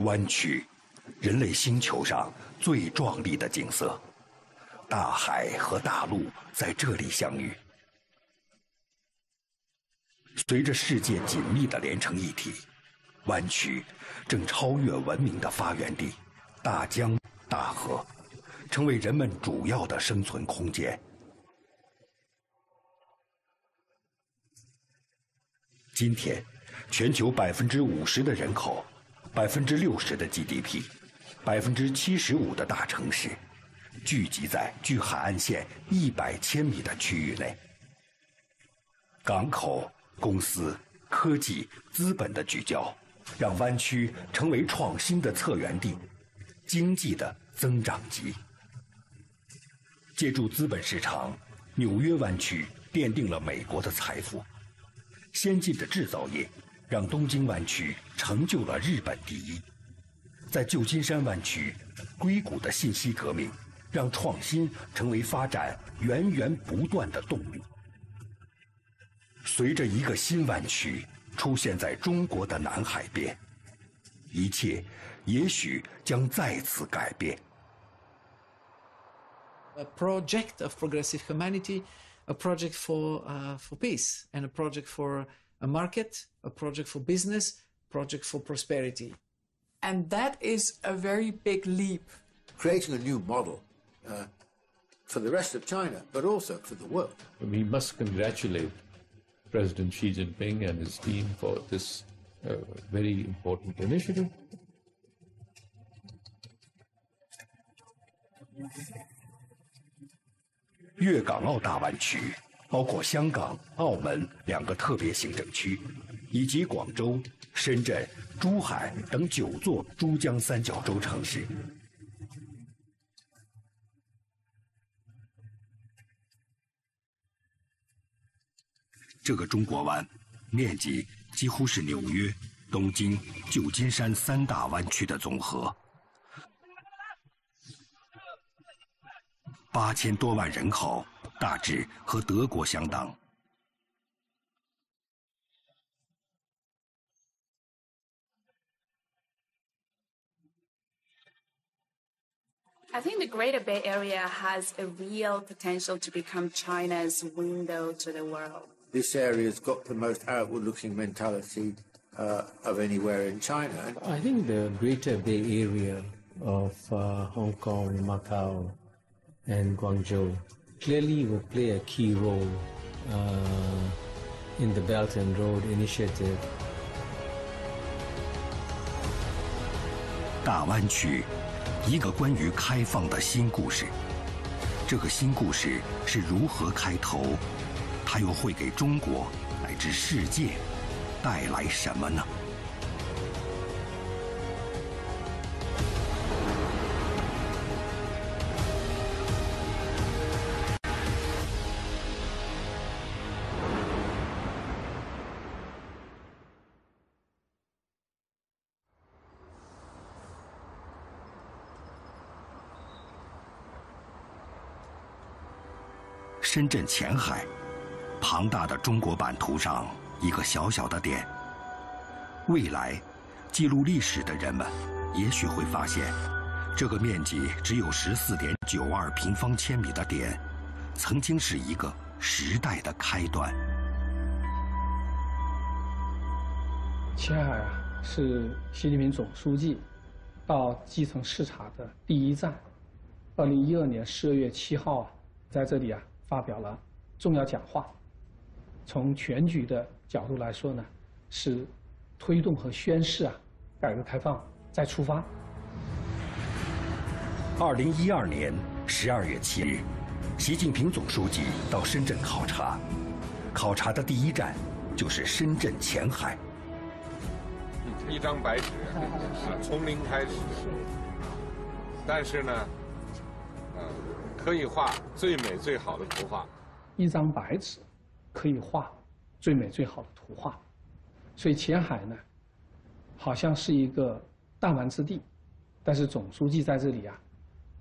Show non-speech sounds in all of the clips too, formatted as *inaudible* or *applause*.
弯曲，人类星球上最壮丽的景色，大海和大陆在这里相遇。随着世界紧密的连成一体，弯曲正超越文明的发源地——大江大河，成为人们主要的生存空间。今天，全球百分之五十的人口。百分之六十的 GDP，百分之七十五的大城市，聚集在距海岸线一百千米的区域内。港口、公司、科技、资本的聚焦，让湾区成为创新的策源地，经济的增长极。借助资本市场，纽约湾区奠定了美国的财富，先进的制造业。让东京湾区成就了日本第一，在旧金山湾区，硅谷的信息革命让创新成为发展源源不断的动力。随着一个新湾区出现在中国的南海边，一切也许将再次改变。A project of progressive humanity, a project for for peace, and a project for. a market, a project for business, project for prosperity. And that is a very big leap. Creating a new model uh, for the rest of China, but also for the world. We must congratulate President Xi Jinping and his team for this uh, very important initiative. Yue 包括香港、澳门两个特别行政区，以及广州、深圳、珠海等九座珠江三角洲城市。这个中国湾面积几乎是纽约、东京、旧金山三大湾区的总和，八千多万人口。大致和德国相当。I think the Greater Bay Area has a real potential to become China's window to the world. This area's got the most outward-looking mentality uh, of anywhere in China. I think the Greater Bay Area of uh, Hong Kong, Macau, and Guangzhou clearly will play a key role uh, in the Belt and Road Initiative. 大湾区，一个关于开放的新故事。这个新故事是如何开头？它又会给中国乃至世界带来什么呢？深圳前海，庞大的中国版图上一个小小的点。未来，记录历史的人们也许会发现，这个面积只有十四点九二平方千米的点，曾经是一个时代的开端。前海啊，是习近平总书记到基层视察的第一站。二零一二年十二月七号啊，在这里啊。发表了重要讲话。从全局的角度来说呢，是推动和宣示啊改革开放再出发。二零一二年十二月七日，习近平总书记到深圳考察，考察的第一站就是深圳前海。一张白纸，从零开始，但是呢。可以画最美最好的图画，一张白纸可以画最美最好的图画，所以前海呢，好像是一个弹丸之地，但是总书记在这里啊，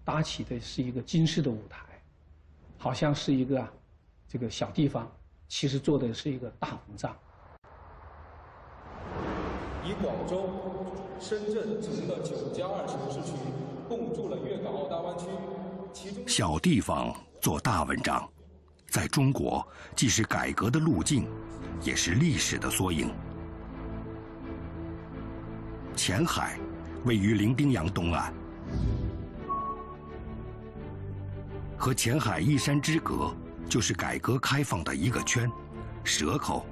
搭起的是一个金饰的舞台，好像是一个啊这个小地方，其实做的是一个大文章。以广州、深圳整个九江二城市群共筑了粤港澳大湾区。小地方做大文章，在中国既是改革的路径，也是历史的缩影。前海位于伶仃洋东岸，和前海一山之隔，就是改革开放的一个圈——蛇口。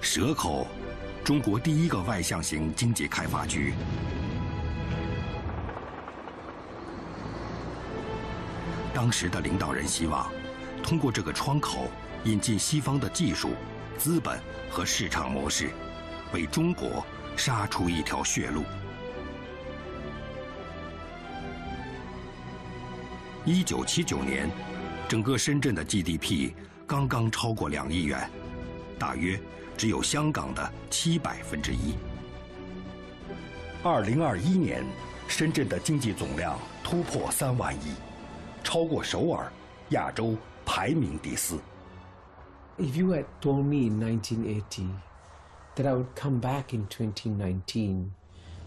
蛇口，中国第一个外向型经济开发区。当时的领导人希望通过这个窗口引进西方的技术、资本和市场模式，为中国杀出一条血路。一九七九年，整个深圳的 GDP 刚刚超过两亿元，大约只有香港的七百分之一。二零二一年，深圳的经济总量突破三万亿。超过首尔，亚洲排名第四。If you had told me in 1980 that I would come back in 2019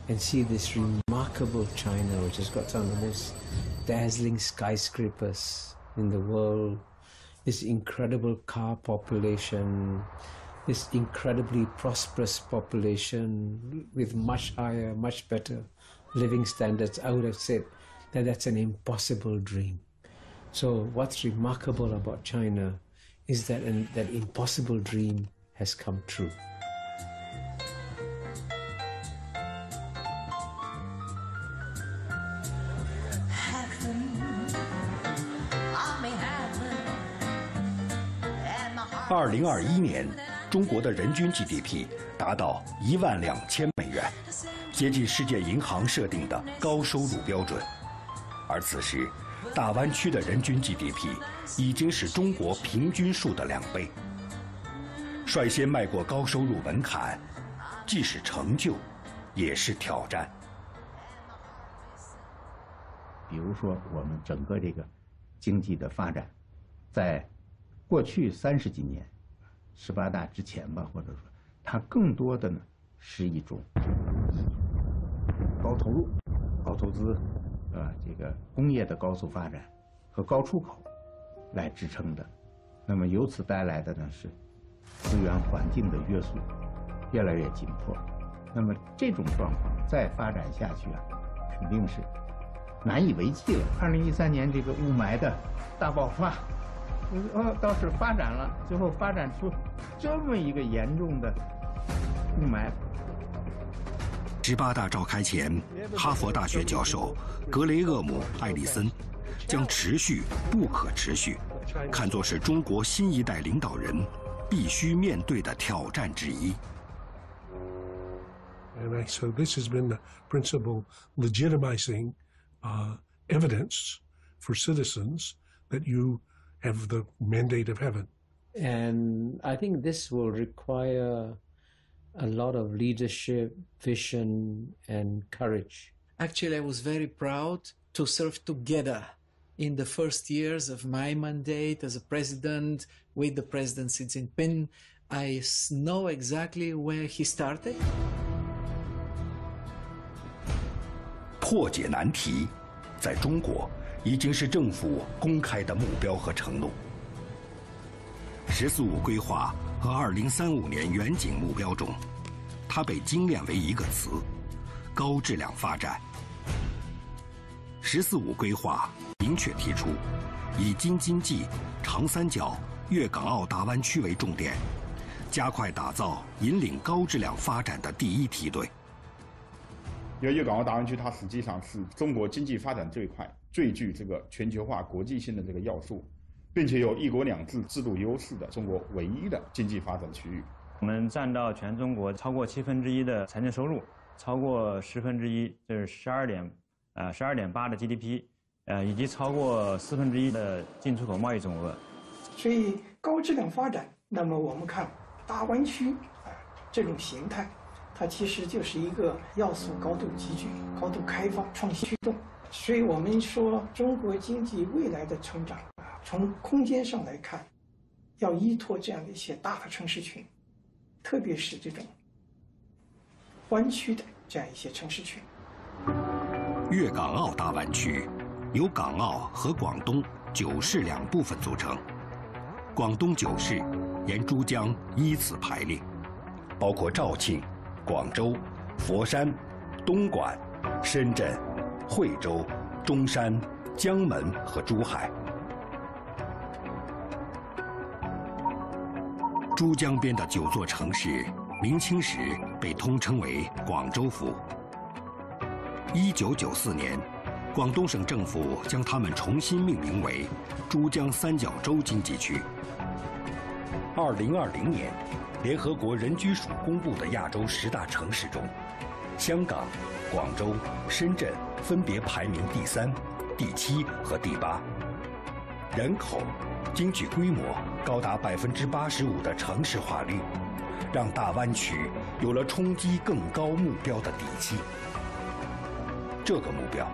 and see this remarkable China, which has got some of the most dazzling skyscrapers in the world, this incredible car population, this incredibly prosperous population with much higher, much better living standards, I would have said that that's an impossible dream. So what's remarkable about China is that an, that impossible dream has come true. Heaven, 二零二一年，中国的人均 GDP 达到一万两千美元，接近世界银行设定的高收入标准。而此时，大湾区的人均 GDP 已经是中国平均数的两倍，率先迈过高收入门槛，既是成就，也是挑战。比如说，我们整个这个经济的发展，在过去三十几年，十八大之前吧，或者说，它更多的呢是一种高投入、高投资。啊，这个工业的高速发展和高出口来支撑的，那么由此带来的呢是资源环境的约束越来越紧迫，那么这种状况再发展下去啊，肯定是难以为继了。二零一三年这个雾霾的大爆发，呃，倒是发展了，最后发展出这么一个严重的雾霾。十八大召开前，哈佛大学教授格雷厄姆·艾利森将持续不可持续看作是中国新一代领导人必须面对的挑战之一。And so this has been the principal legitimizing uh, evidence for citizens that you have the mandate of heaven. And I think this will require a lot of leadership, vision, and courage. Actually, I was very proud to serve together in the first years of my mandate as a president with the president Xi Jinping. I know exactly where he started. 破解难题，在中国已经是政府公开的目标和承诺。“十四五”规划和2035年远景目标中， 它被精炼为一个词：高质量发展。“十四五”规划明确提出，以京津冀、长三角、粤港澳大湾区为重点，加快打造引领高质量发展的第一梯队。因为粤港澳大湾区，它实际上是中国经济发展最快、最具这个全球化、国际性的这个要素。并且有一国两制制度优势的中国唯一的经济发展区域。我们占到全中国超过七分之一的财政收入，超过十分之一，就是十二点，呃，十二点八的 GDP，呃，以及超过四分之一的进出口贸易总额。所以高质量发展，那么我们看大湾区啊这种形态，它其实就是一个要素高度集聚、高度开放、创新驱动。所以我们说中国经济未来的成长啊。从空间上来看，要依托这样的一些大的城市群，特别是这种湾区的这样一些城市群。粤港澳大湾区由港澳和广东九市两部分组成，广东九市沿珠江依次排列，包括肇庆、广州、佛山、东莞、深圳、惠州、中山、江门和珠海。珠江边的九座城市，明清时被通称为广州府。一九九四年，广东省政府将它们重新命名为珠江三角洲经济区。二零二零年，联合国人居署公布的亚洲十大城市中，香港、广州、深圳分别排名第三、第七和第八。人口、经济规模高达百分之八十五的城市化率，让大湾区有了冲击更高目标的底气。这个目标，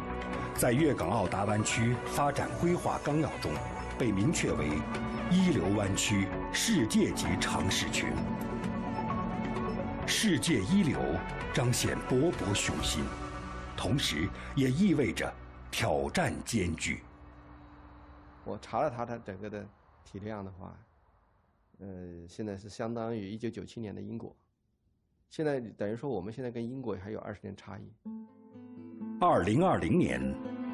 在粤港澳大湾区发展规划纲要中被明确为一流湾区世界级城市群。世界一流彰显勃勃雄心，同时也意味着挑战艰巨。我查了它的整个的体量的话，呃，现在是相当于一九九七年的英国，现在等于说我们现在跟英国还有二十年差异。二零二零年，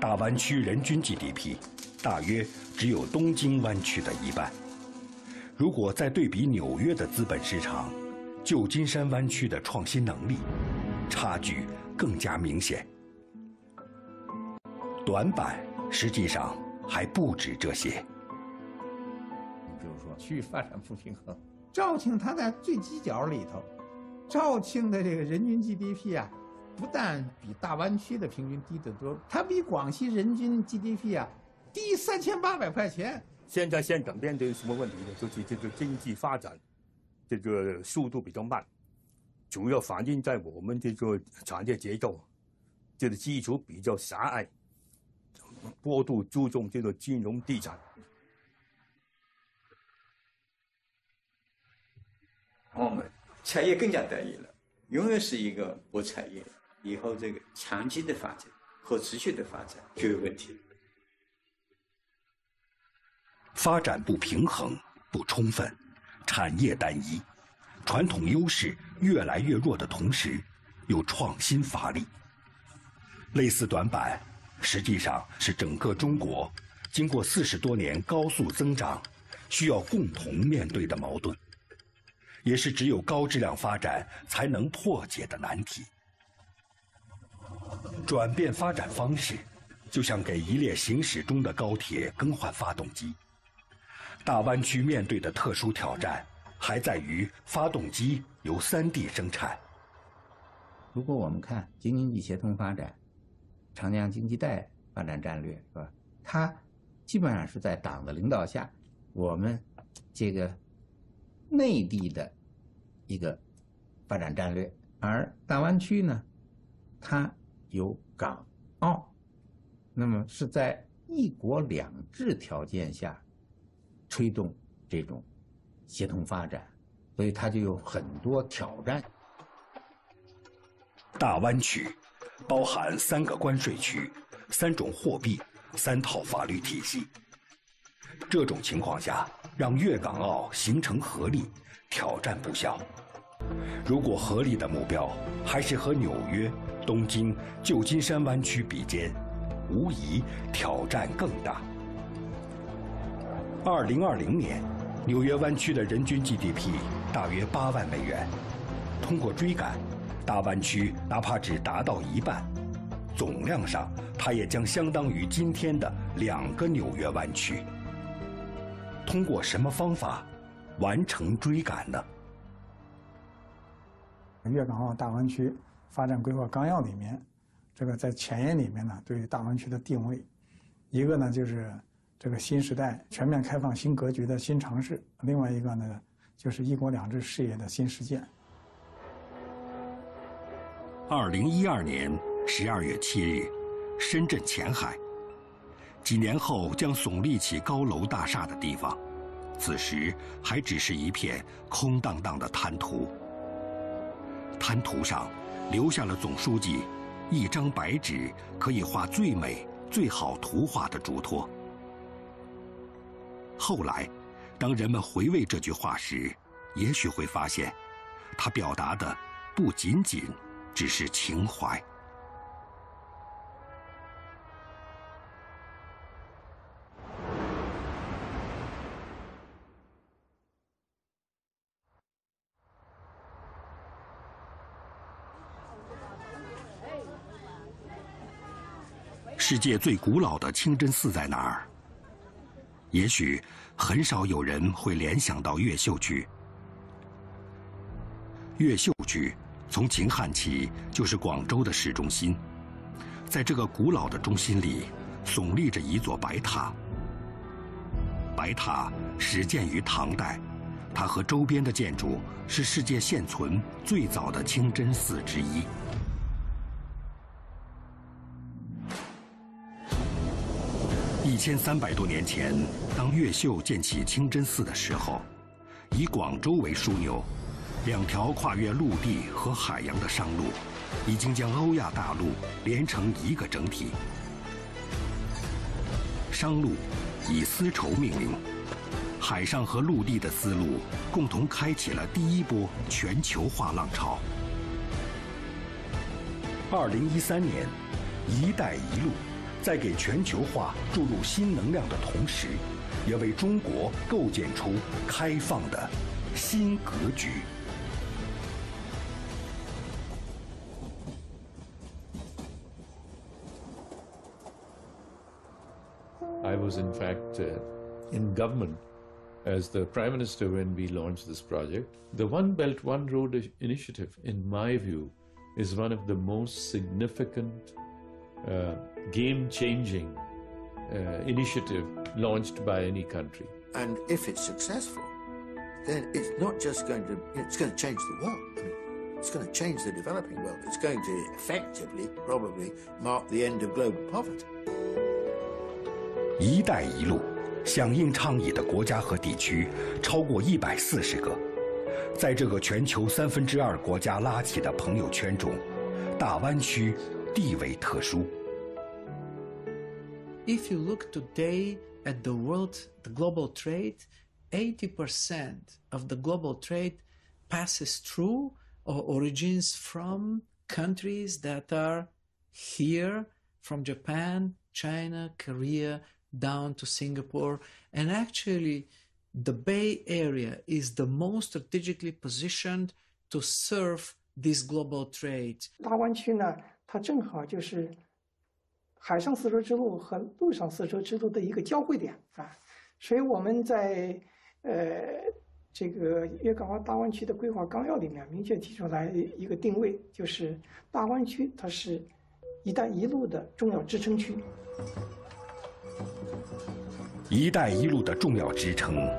大湾区人均 GDP 大约只有东京湾区的一半。如果再对比纽约的资本市场，旧金山湾区的创新能力，差距更加明显。短板实际上。还不止这些。你比如说，区域发展不平衡。肇庆它在最犄角里头，肇庆的这个人均 GDP 啊，不但比大湾区的平均低得多，它比广西人均 GDP 啊低三千八百块钱。现在县长面对什么问题呢？就是这个经济发展，这个速度比较慢，主要反映在我们这个产业结构，这个基础比较狭隘。过度注重这个金融地产，我们产业更加单一了，永远是一个博产业，以后这个长期的发展和持续的发展就有问题。发展不平衡、不充分，产业单一，传统优势越来越弱的同时，又创新乏力，类似短板。实际上是整个中国经过四十多年高速增长，需要共同面对的矛盾，也是只有高质量发展才能破解的难题。转变发展方式，就像给一列行驶中的高铁更换发动机。大湾区面对的特殊挑战，还在于发动机由三地生产。如果我们看京津冀协同发展。长江经济带发展战略是吧？它基本上是在党的领导下，我们这个内地的一个发展战略。而大湾区呢，它有港澳，那么是在一国两制条件下推动这种协同发展，所以它就有很多挑战。大湾区。包含三个关税区、三种货币、三套法律体系。这种情况下，让粤港澳形成合力，挑战不小。如果合力的目标还是和纽约、东京、旧金山湾区比肩，无疑挑战更大。二零二零年，纽约湾区的人均 GDP 大约八万美元。通过追赶。大湾区哪怕只达到一半，总量上它也将相当于今天的两个纽约湾区。通过什么方法完成追赶呢？粤港澳大湾区发展规划纲要里面，这个在前言里面呢，对于大湾区的定位，一个呢就是这个新时代全面开放新格局的新尝试，另外一个呢就是一国两制事业的新实践。二零一二年十二月七日，深圳前海，几年后将耸立起高楼大厦的地方，此时还只是一片空荡荡的滩涂。滩涂上留下了总书记一张白纸可以画最美、最好图画的嘱托。后来，当人们回味这句话时，也许会发现，它表达的不仅仅只是情怀。世界最古老的清真寺在哪儿？也许很少有人会联想到越秀区。越秀区从秦汉起就是广州的市中心，在这个古老的中心里，耸立着一座白塔。白塔始建于唐代，它和周边的建筑是世界现存最早的清真寺之一。一千三百多年前，当越秀建起清真寺的时候，以广州为枢纽，两条跨越陆地和海洋的商路，已经将欧亚大陆连成一个整体。商路以丝绸命名，海上和陆地的丝路共同开启了第一波全球化浪潮。二零一三年，“一带一路”。在给全球化注入新能量的同时，也为中国构建出开放的新格局。I was in fact in government as the prime minister when we launched this project. The One Belt One Road initiative, in my view, is one of the most significant uh, game-changing uh, initiative launched by any country. And if it's successful, then it's not just going to, it's going to change the world. I mean, it's going to change the developing world. It's going to effectively, probably, mark the end of global poverty. 一带一路响应倡议的国家和地区超过一百四十个，在这个全球三分之二国家拉起的朋友圈中，大湾区地位特殊。If you look today at the world, the global trade, eighty percent of the global trade passes through or origins from countries that are here, from Japan, China, Korea, down to Singapore. And actually, the Bay Area is the most strategically positioned to serve this global trade. 大湾区呢，它正好就是海上丝绸之路和陆上丝绸之路的一个交汇点啊，所以我们在呃这个粤港澳大湾区的规划纲要里面明确提出来一个定位，就是大湾区它是“一带一路”的重要支撑区。“ 一带一路”的重要支撑，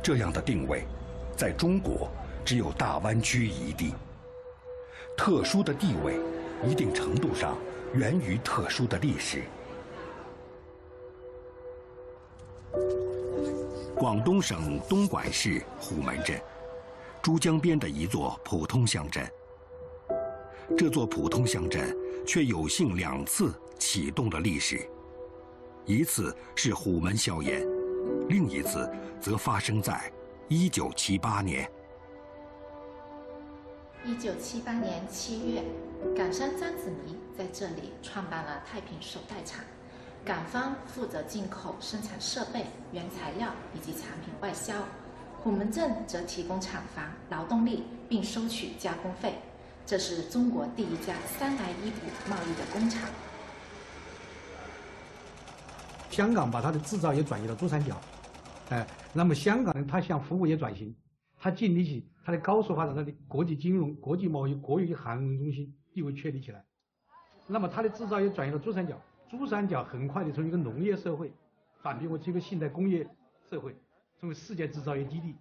这样的定位，在中国只有大湾区一地。特殊的地位。一定程度上源于特殊的历史。广东省东莞市虎门镇，珠江边的一座普通乡镇。这座普通乡镇却有幸两次启动了历史，一次是虎门销烟，另一次则发生在1978年。1978年7月。港商张子尼在这里创办了太平手袋厂，港方负责进口生产设备、原材料以及产品外销，虎门镇则提供厂房、劳动力并收取加工费。这是中国第一家三来一补贸易的工厂。香港把它的制造业转移到珠三角，哎，那么香港呢，它向服务业转型，它建立起它的高速发展它的国际金融、国际贸易、国际航运中心。地位确立起来，那么它的制造业转移到珠三角，珠三角很快的从一个农业社会转变为一个现代工业社会，成为世界制造业基地。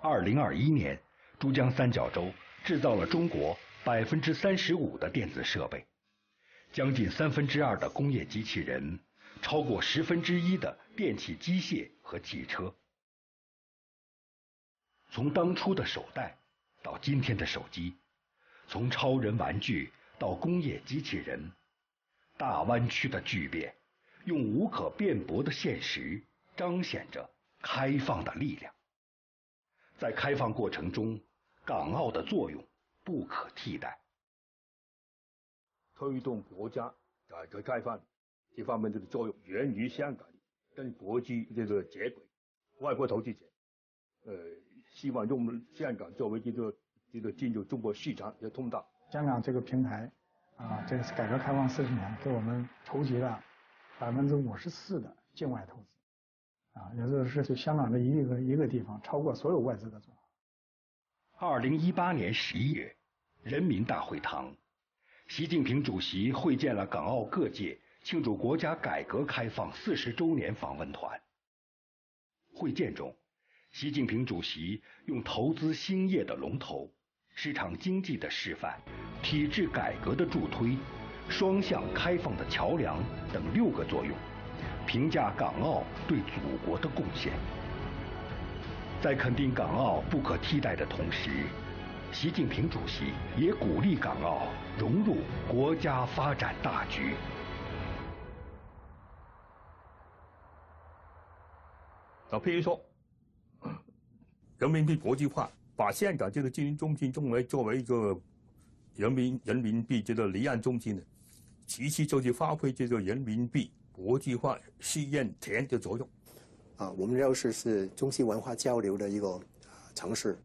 二零二一年，珠江三角洲制造了中国百分之三十五的电子设备，将近三分之二的工业机器人超过十分之一的电气机械和汽车。从当初的手袋到今天的手机，从超人玩具到工业机器人，大湾区的巨变，用无可辩驳的现实彰显着开放的力量。在开放过程中，港澳的作用不可替代。推动国家改革开放这方面的作用源于香港跟国际这个接轨，外国投资者，呃，希望用香港作为一个这个进入中国市场的通道。香港这个平台，啊，这个是改革开放四十年，给我们筹集了百分之五十四的境外投资，啊，也就是就香港的一个一个地方超过所有外资的总和。二零一八年十一月，人民大会堂。习近平主席会见了港澳各界庆祝国家改革开放四十周年访问团。会见中，习近平主席用投资兴业的龙头、市场经济的示范、体制改革的助推、双向开放的桥梁等六个作用，评价港澳对祖国的贡献。在肯定港澳不可替代的同时，习近平主席也鼓励港澳融入国家发展大局。啊，譬如说，*clears throat* 人民币国际化，把香港这个金融中心作为作为一个人民人民币这个离岸中心呢，其实就是发挥这个人民币国际化试验田的作用。啊，我们要是是中西文化交流的一个城市。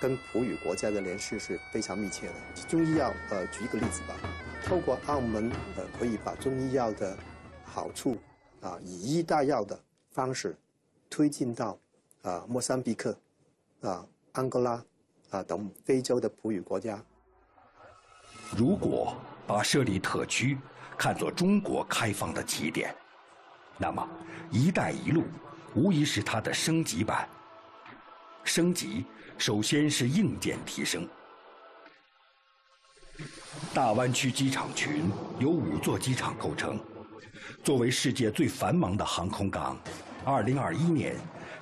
跟葡语国家的联系是非常密切的。中医药，呃，举一个例子吧，透过澳门，呃，可以把中医药的好处，啊，以医代药的方式推进到啊莫桑比克、啊安哥拉、啊等非洲的葡语国家。如果把设立特区看作中国开放的起点，那么“一带一路”无疑是它的升级版。升级。首先是硬件提升。大湾区机场群由五座机场构成，作为世界最繁忙的航空港，2021年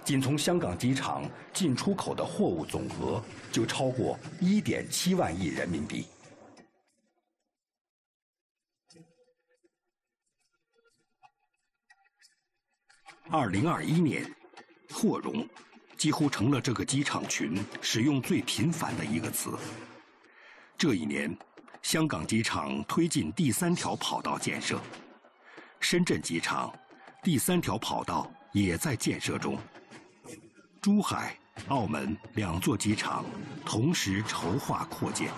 仅从香港机场进出口的货物总额就超过1.7万亿人民币。2021年，货容。几乎成了这个机场群使用最频繁的一个词。这一年，香港机场推进第三条跑道建设，深圳机场第三条跑道也在建设中。珠海、澳门两座机场同时筹划扩建，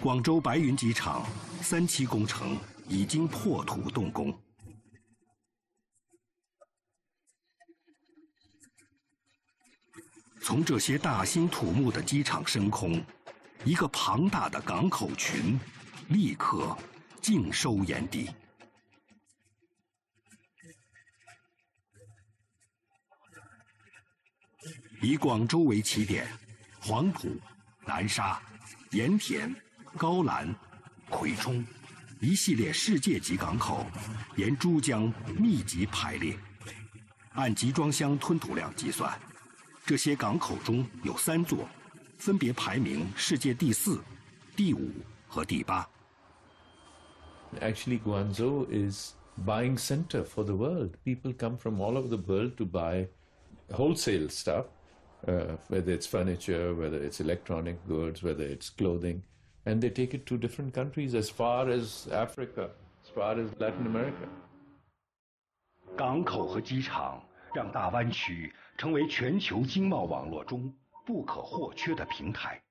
广州白云机场三期工程已经破土动工。从这些大兴土木的机场升空，一个庞大的港口群立刻尽收眼底。以广州为起点，黄埔、南沙、盐田、高栏、葵冲一系列世界级港口沿珠江密集排列，按集装箱吞吐量计算。这些港口中有三座，分别排名世界第四、第五和第八。Actually, Guangzhou is buying center for the world. People come from all over the world to buy wholesale stuff, uh, whether it's furniture, whether it's electronic goods, whether it's clothing, and they take it to different countries as far as Africa, as far as Latin America. 港口和机场让大湾区 成为全球经贸网络中不可或缺的平台。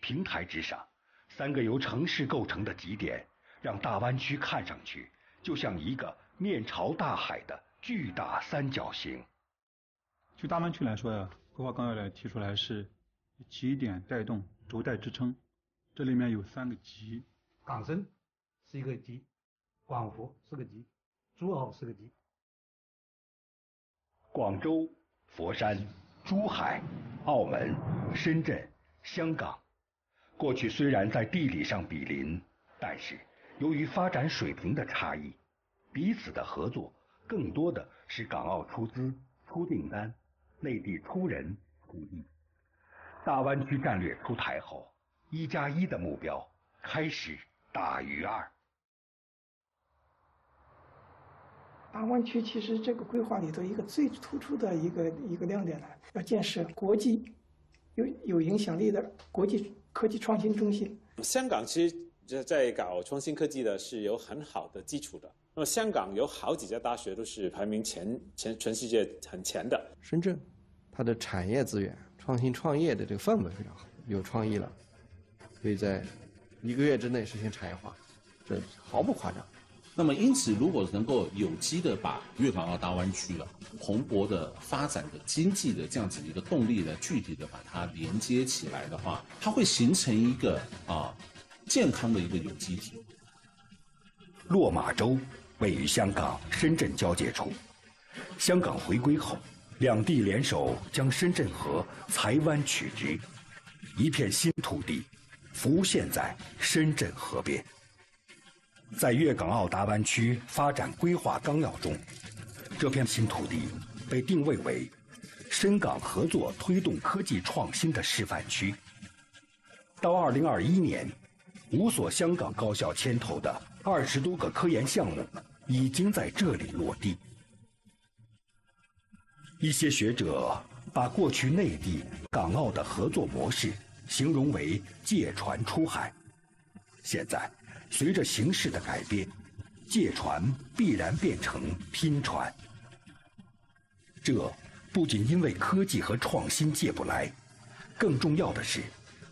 平台之上，三个由城市构成的极点，让大湾区看上去就像一个面朝大海的巨大三角形。就大湾区来说呀，规划纲要来提出来是极点带动轴带支撑，这里面有三个极，港深是一个极，广佛是个极，珠澳是个极。广州、佛山、珠海、澳门、深圳、香港，过去虽然在地理上比邻，但是由于发展水平的差异，彼此的合作更多的是港澳出资、出订单，内地出人、出力。大湾区战略出台后，一加一的目标开始大于二。大湾区其实这个规划里头一个最突出的一个一个亮点呢，要建设国际有有影响力的国际科技创新中心。香港其实在在搞创新科技的是有很好的基础的。那么香港有好几家大学都是排名前前全世界很前的。深圳，它的产业资源、创新创业的这个氛围非常好，有创意了，可以在一个月之内实现产业化，这毫不夸张。那么，因此，如果能够有机的把粤港澳大湾区了蓬勃的发展的经济的这样子一个动力呢，具体的把它连接起来的话，它会形成一个啊健康的一个有机体。落马洲位于香港深圳交界处，香港回归后，两地联手将深圳河裁湾取直，一片新土地浮现在深圳河边。在粤港澳大湾区发展规划纲要中，这片新土地被定位为深港合作推动科技创新的示范区。到2021年，五所香港高校牵头的二十多个科研项目已经在这里落地。一些学者把过去内地港澳的合作模式形容为借船出海，现在。随着形势的改变，借船必然变成拼船。这不仅因为科技和创新借不来，更重要的是，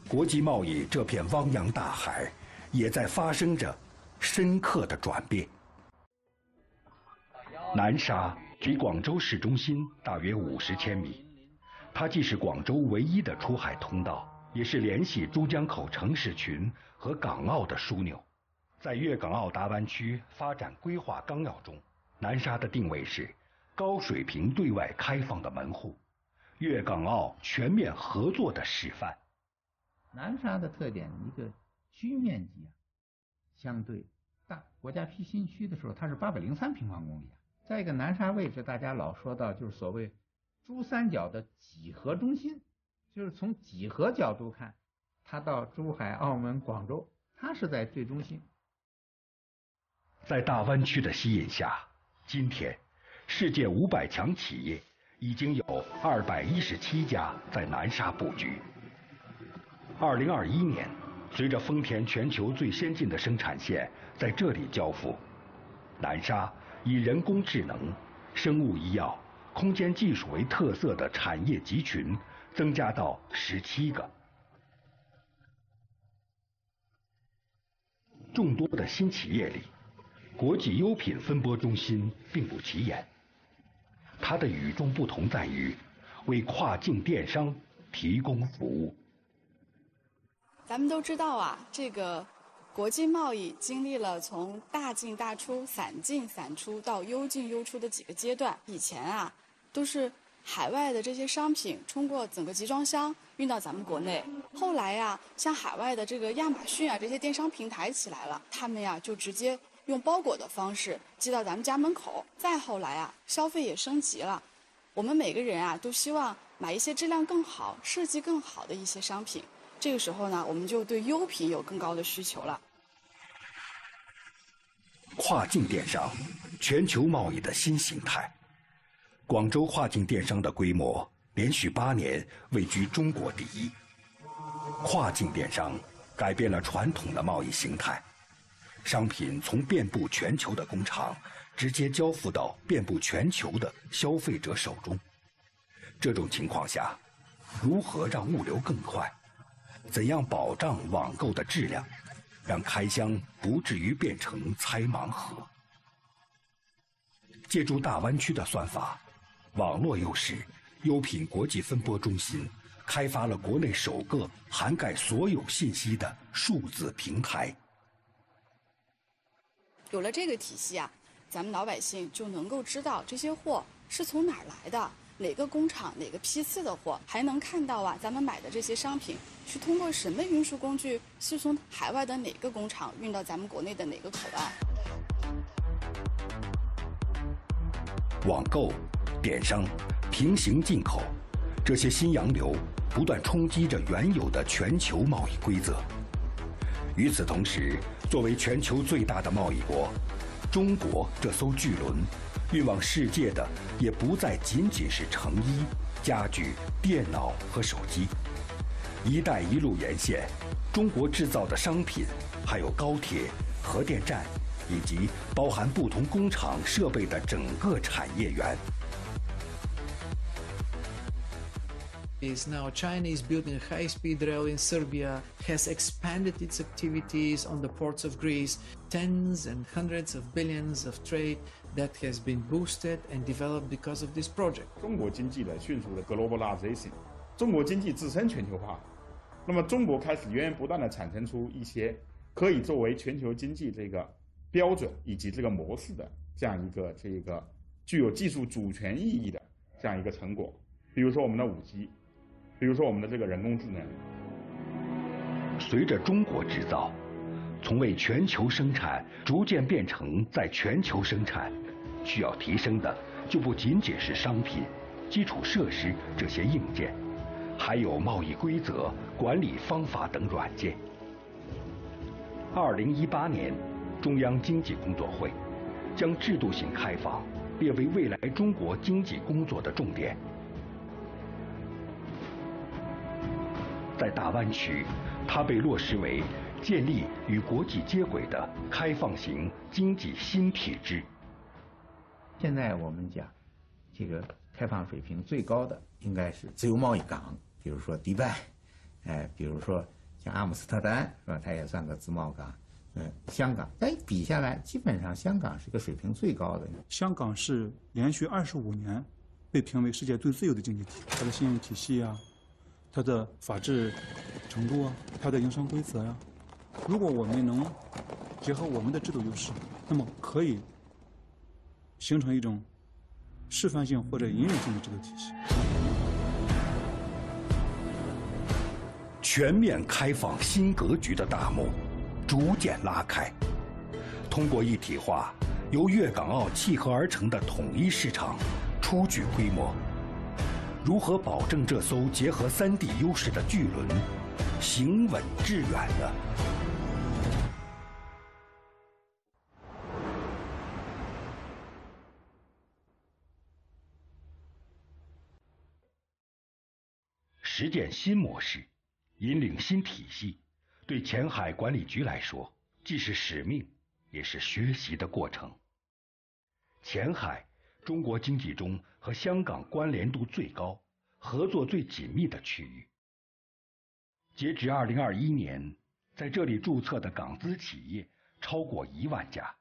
国际贸易这片汪洋大海也在发生着深刻的转变。南沙距广州市中心大约五十千米，它既是广州唯一的出海通道，也是联系珠江口城市群和港澳的枢纽。在粤港澳大湾区发展规划纲要中，南沙的定位是高水平对外开放的门户，粤港澳全面合作的示范。南沙的特点，一个区面积啊相对大，国家批新区的时候它是八百零三平方公里啊。再一个，南沙位置大家老说到就是所谓珠三角的几何中心，就是从几何角度看，它到珠海、澳门、广州，它是在最中心。在大湾区的吸引下，今天，世界五百强企业已经有二百一十七家在南沙布局。二零二一年，随着丰田全球最先进的生产线在这里交付，南沙以人工智能、生物医药、空间技术为特色的产业集群增加到十七个。众多的新企业里，国际优品分拨中心并不起眼，它的与众不同在于为跨境电商提供服务。咱们都知道啊，这个国际贸易经历了从大进大出、散进散出到优进优出的几个阶段。以前啊，都是海外的这些商品通过整个集装箱运到咱们国内。后来呀，像海外的这个亚马逊啊这些电商平台起来了，他们呀就直接。用包裹的方式寄到咱们家门口，再后来啊，消费也升级了，我们每个人啊都希望买一些质量更好、设计更好的一些商品。这个时候呢，我们就对优品有更高的需求了。跨境电商，全球贸易的新形态。广州跨境电商的规模连续八年位居中国第一。跨境电商改变了传统的贸易形态。商品从遍布全球的工厂直接交付到遍布全球的消费者手中。这种情况下，如何让物流更快？怎样保障网购的质量，让开箱不至于变成猜盲盒？借助大湾区的算法、网络优势，优品国际分拨中心开发了国内首个涵盖所有信息的数字平台。有了这个体系啊，咱们老百姓就能够知道这些货是从哪儿来的，哪个工厂哪个批次的货，还能看到啊咱们买的这些商品是通过什么运输工具，是从海外的哪个工厂运到咱们国内的哪个口岸。网购、电商、平行进口，这些新洋流不断冲击着原有的全球贸易规则。与此同时，作为全球最大的贸易国，中国这艘巨轮运往世界的也不再仅仅是成衣、家具、电脑和手机。“一带一路”沿线，中国制造的商品还有高铁、核电站，以及包含不同工厂设备的整个产业园。is now China is building a high-speed rail in Serbia, has expanded its activities on the ports of Greece, tens and hundreds of billions of trade that has been boosted and developed because of this project. 中国经济的迅速的 globalization，中国经济自身全球化，那么中国开始源源不断的产生出一些可以作为全球经济这个标准以及这个模式的这样一个这个具有技术主权意义的这样一个成果，比如说我们的五 G。 比如说我们的这个人工智能，随着中国制造从为全球生产逐渐变成在全球生产，需要提升的就不仅仅是商品、基础设施这些硬件，还有贸易规则、管理方法等软件。二零一八年，中央经济工作会将制度性开放列为未来中国经济工作的重点。在大湾区，它被落实为建立与国际接轨的开放型经济新体制。现在我们讲，这个开放水平最高的应该是自由贸易港，比如说迪拜，哎，比如说像阿姆斯特丹，是吧？它也算个自贸港。嗯，香港，哎，比下来，基本上香港是个水平最高的。香港是连续二十五年被评为世界最自由的经济体，它的信用体系啊。它的法治程度啊，它的营商规则呀，如果我们能结合我们的制度优势，那么可以形成一种示范性或者引领性的制度体系。全面开放新格局的大幕逐渐拉开，通过一体化，由粤港澳契合而成的统一市场初具规模。如何保证这艘结合三地优势的巨轮行稳致远呢？实践新模式，引领新体系，对前海管理局来说，既是使命，也是学习的过程。前海。中国经济中和香港关联度最高、合作最紧密的区域。截至二零二一年，在这里注册的港资企业超过一万家。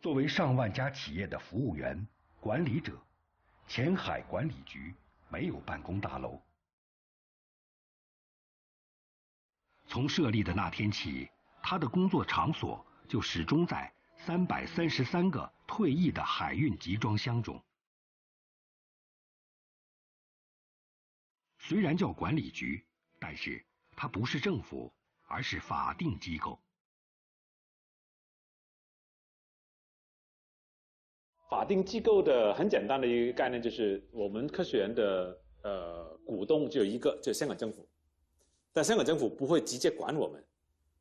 作为上万家企业的服务员、管理者，前海管理局没有办公大楼。从设立的那天起，他的工作场所就始终在。三百三十三个退役的海运集装箱中，虽然叫管理局，但是它不是政府，而是法定机构。法定机构的很简单的一个概念就是，我们科学园的呃股东只有一个，就是香港政府，但香港政府不会直接管我们。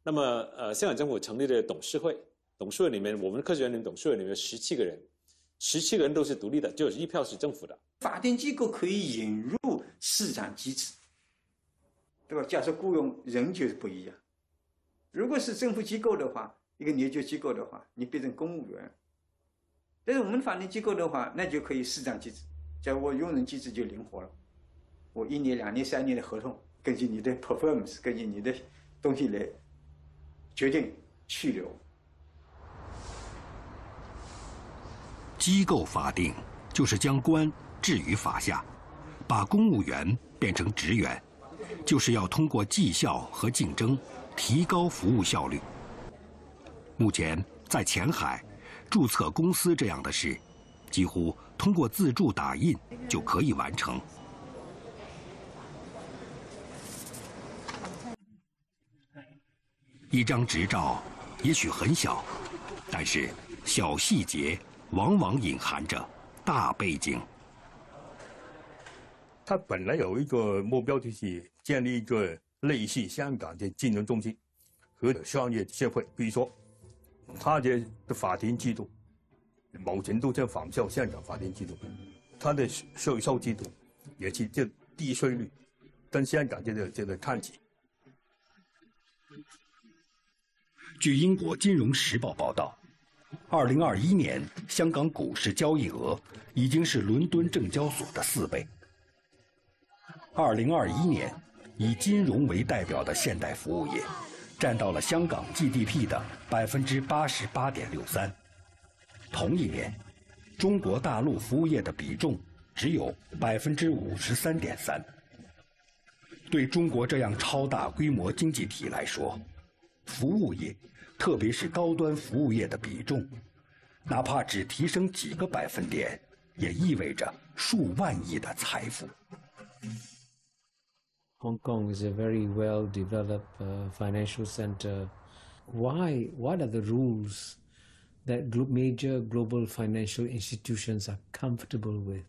那么呃，香港政府成立的董事会。董事会里面，我们的科学园林董事会里面十七个人，十七个人都是独立的，就是一票是政府的。法定机构可以引入市场机制，对吧？假设雇佣人就是不一样。如果是政府机构的话，一个研究机构的话，你变成公务员。但是我们法定机构的话，那就可以市场机制，假如我用人机制就灵活了。我一年、两年、三年的合同，根据你的 performance，根据你的东西来决定去留。机构法定就是将官置于法下，把公务员变成职员，就是要通过绩效和竞争提高服务效率。目前在前海注册公司这样的事，几乎通过自助打印就可以完成。一张执照也许很小，但是小细节往往隐含着大背景。他本来有一个目标，就是建立一个类似香港的金融中心和商业协会。比如说，他的法庭制度，某程度上仿效香港法庭制度，他的税收制度也是这低税率，跟香港这个这个看齐。据英国《金融时报》报道，二零二一年香港股市交易额已经是伦敦证交所的四倍。二零二一年，以金融为代表的现代服务业，占到了香港 GDP 的百分之八十八点六三。同一年，中国大陆服务业的比重只有百分之五十三点三。对中国这样超大规模经济体来说，服务业，特别是高端服务业的比重，哪怕只提升几个百分点，也意味着数万亿的财富。Hong Kong is a very well developed uh, financial center. Why? What are the rules that glo- major global financial institutions are comfortable with?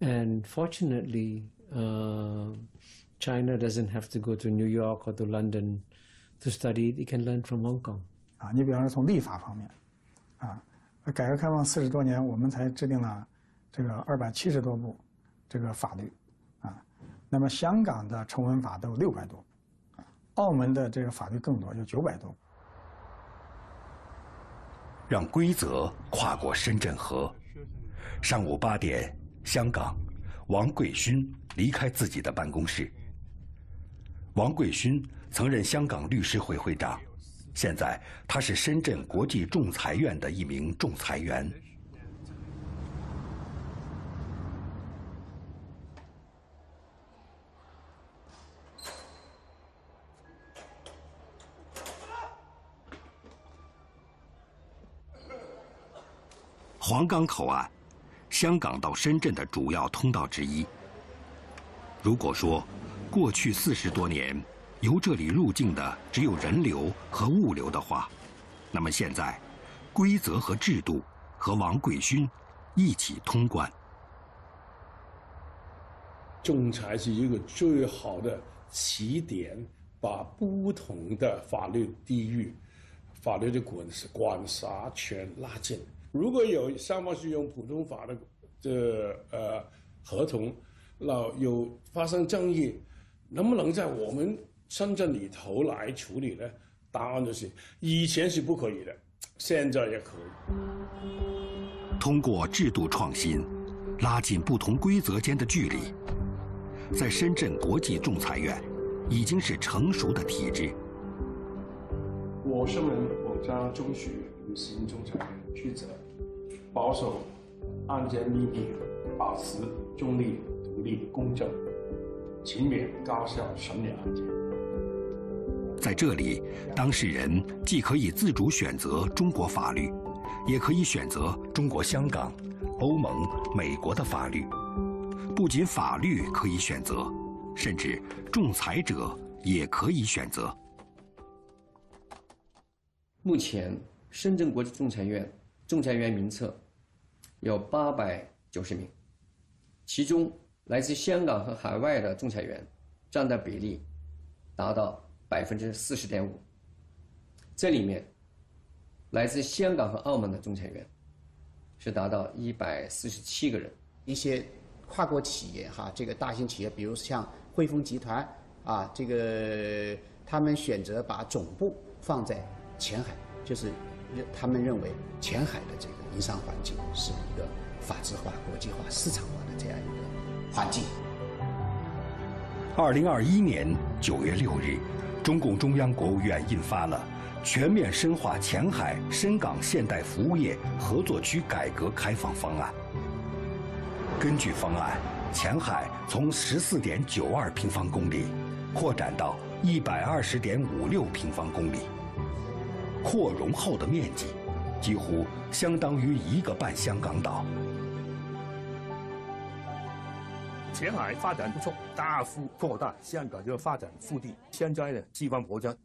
And fortunately, uh, China doesn't have to go to New York or to London to study. They can learn from Hong Kong. 啊，你比方说从立法方面，啊，改革开放四十多年，我们才制定了这个二百七十多部这个法律，啊，那么香港的成文法都有六百多，澳门的这个法律更多，有九百多。让规则跨过深圳河。上午八点，香港，王贵勋离开自己的办公室。王贵勋曾任香港律师会会长，现在他是深圳国际仲裁院的一名仲裁员。皇岗口岸，香港到深圳的主要通道之一。如果说过去四十多年由这里入境的只有人流和物流的话，那么现在，规则和制度和王贵勋一起通关。仲裁是一个最好的起点，把不同的法律地域、法律的管管辖权拉近。如果有双方是用普通法的这呃合同，那有发生争议，能不能在我们深圳里头来处理呢？答案就是以前是不可以的，现在也可以。通过制度创新，拉近不同规则间的距离，在深圳国际仲裁院已经是成熟的体制。我身为国家中学履行仲裁员曲折，保守案件秘密，保持中立、独立、公正，勤勉高效审理案件。在这里，当事人既可以自主选择中国法律，也可以选择中国香港、欧盟、美国的法律。不仅法律可以选择，甚至仲裁者也可以选择。目前，深圳国际仲裁院仲裁员名册有八百九十名，其中来自香港和海外的仲裁员占的比例达到百分之四十点五。这里面，来自香港和澳门的仲裁员是达到一百四十七个人。一些跨国企业哈，这个大型企业，比如像汇丰集团啊，这个他们选择把总部放在前海，就是他们认为前海的这个营商环境是一个法治化、国际化、市场化的这样一个环境。二零二一年九月六日，中共中央国务院印发了《全面深化前海深港现代服务业合作区改革开放方案》。根据方案，前海从十四点九二平方公里扩展到一百二十点五六平方公里，扩容后的面积几乎相当于一个半香港岛。前海发展不错，大幅扩大香港这个发展腹地。现在呢，西方国家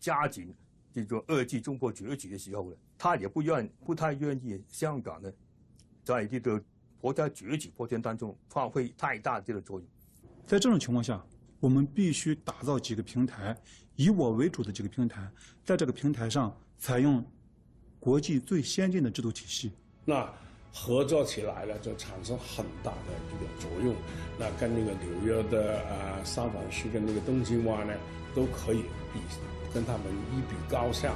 加紧这个遏制中国崛起的时候呢，他也不愿不太愿意香港呢，在这个国家崛起过程当中发挥太大这个作用。在这种情况下，我们必须打造几个平台，以我为主的几个平台，在这个平台上采用国际最先进的制度体系。那合作起来了，就产生很大的这个作用。那跟那个纽约的啊、三藩市跟那个东京湾呢，都可以比，跟他们一比高下。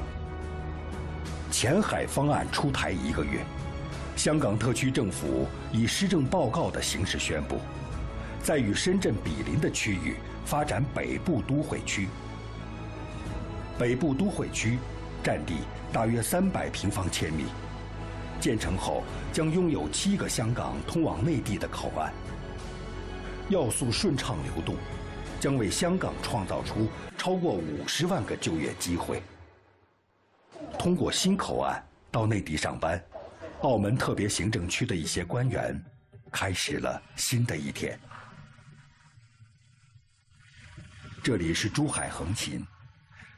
前海方案出台一个月，香港特区政府以施政报告的形式宣布，在与深圳比邻的区域发展北部都会区。北部都会区占地大约三百平方千米，建成后将拥有七个香港通往内地的口岸，要素顺畅流动，将为香港创造出超过五十万个就业机会。通过新口岸到内地上班，澳门特别行政区的一些官员开始了新的一天。这里是珠海横琴，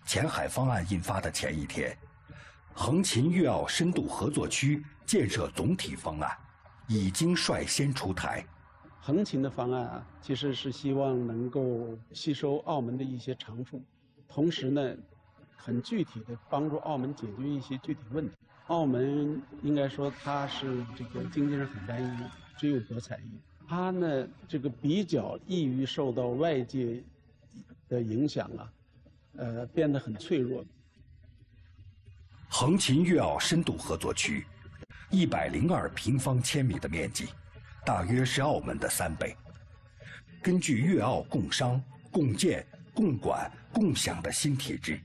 前海方案印发的前一天，横琴粤澳深度合作区建设总体方案已经率先出台。横琴的方案啊，其实是希望能够吸收澳门的一些长处，同时呢，很具体的帮助澳门解决一些具体问题。澳门应该说它是这个经济上很单一，只有博彩业，它呢这个比较易于受到外界的影响啊，呃，变得很脆弱。横琴粤澳深度合作区，一百零二平方千米的面积，大约是澳门的三倍。根据粤澳共商、共建、共管、共享的新体制，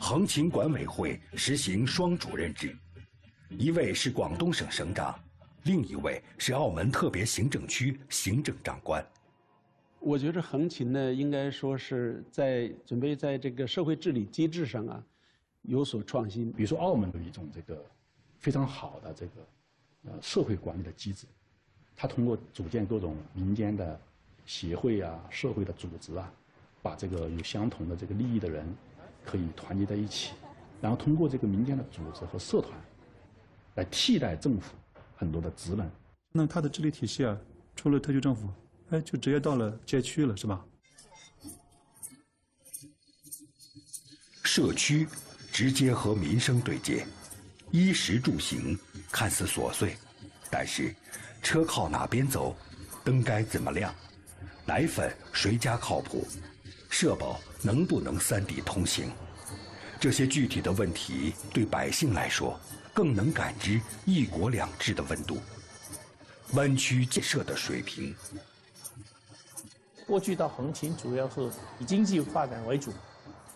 横琴管委会实行双主任制，一位是广东省省长，另一位是澳门特别行政区行政长官。我觉得横琴呢，应该说是在准备在这个社会治理机制上啊有所创新。比如说澳门的一种这个非常好的这个呃社会管理的机制，它通过组建各种民间的协会啊、社会的组织啊，把这个有相同的这个利益的人可以团结在一起，然后通过这个民间的组织和社团来替代政府很多的职能。那它的治理体系啊，除了特区政府。哎，就直接到了街区了，是吧？社区直接和民生对接，衣食住行看似琐碎，但是车靠哪边走，灯该怎么亮，奶粉谁家靠谱，社保能不能三地通行，这些具体的问题对百姓来说更能感知“一国两制”的温度，湾区建设的水平。过去到横琴主要是以经济发展为主，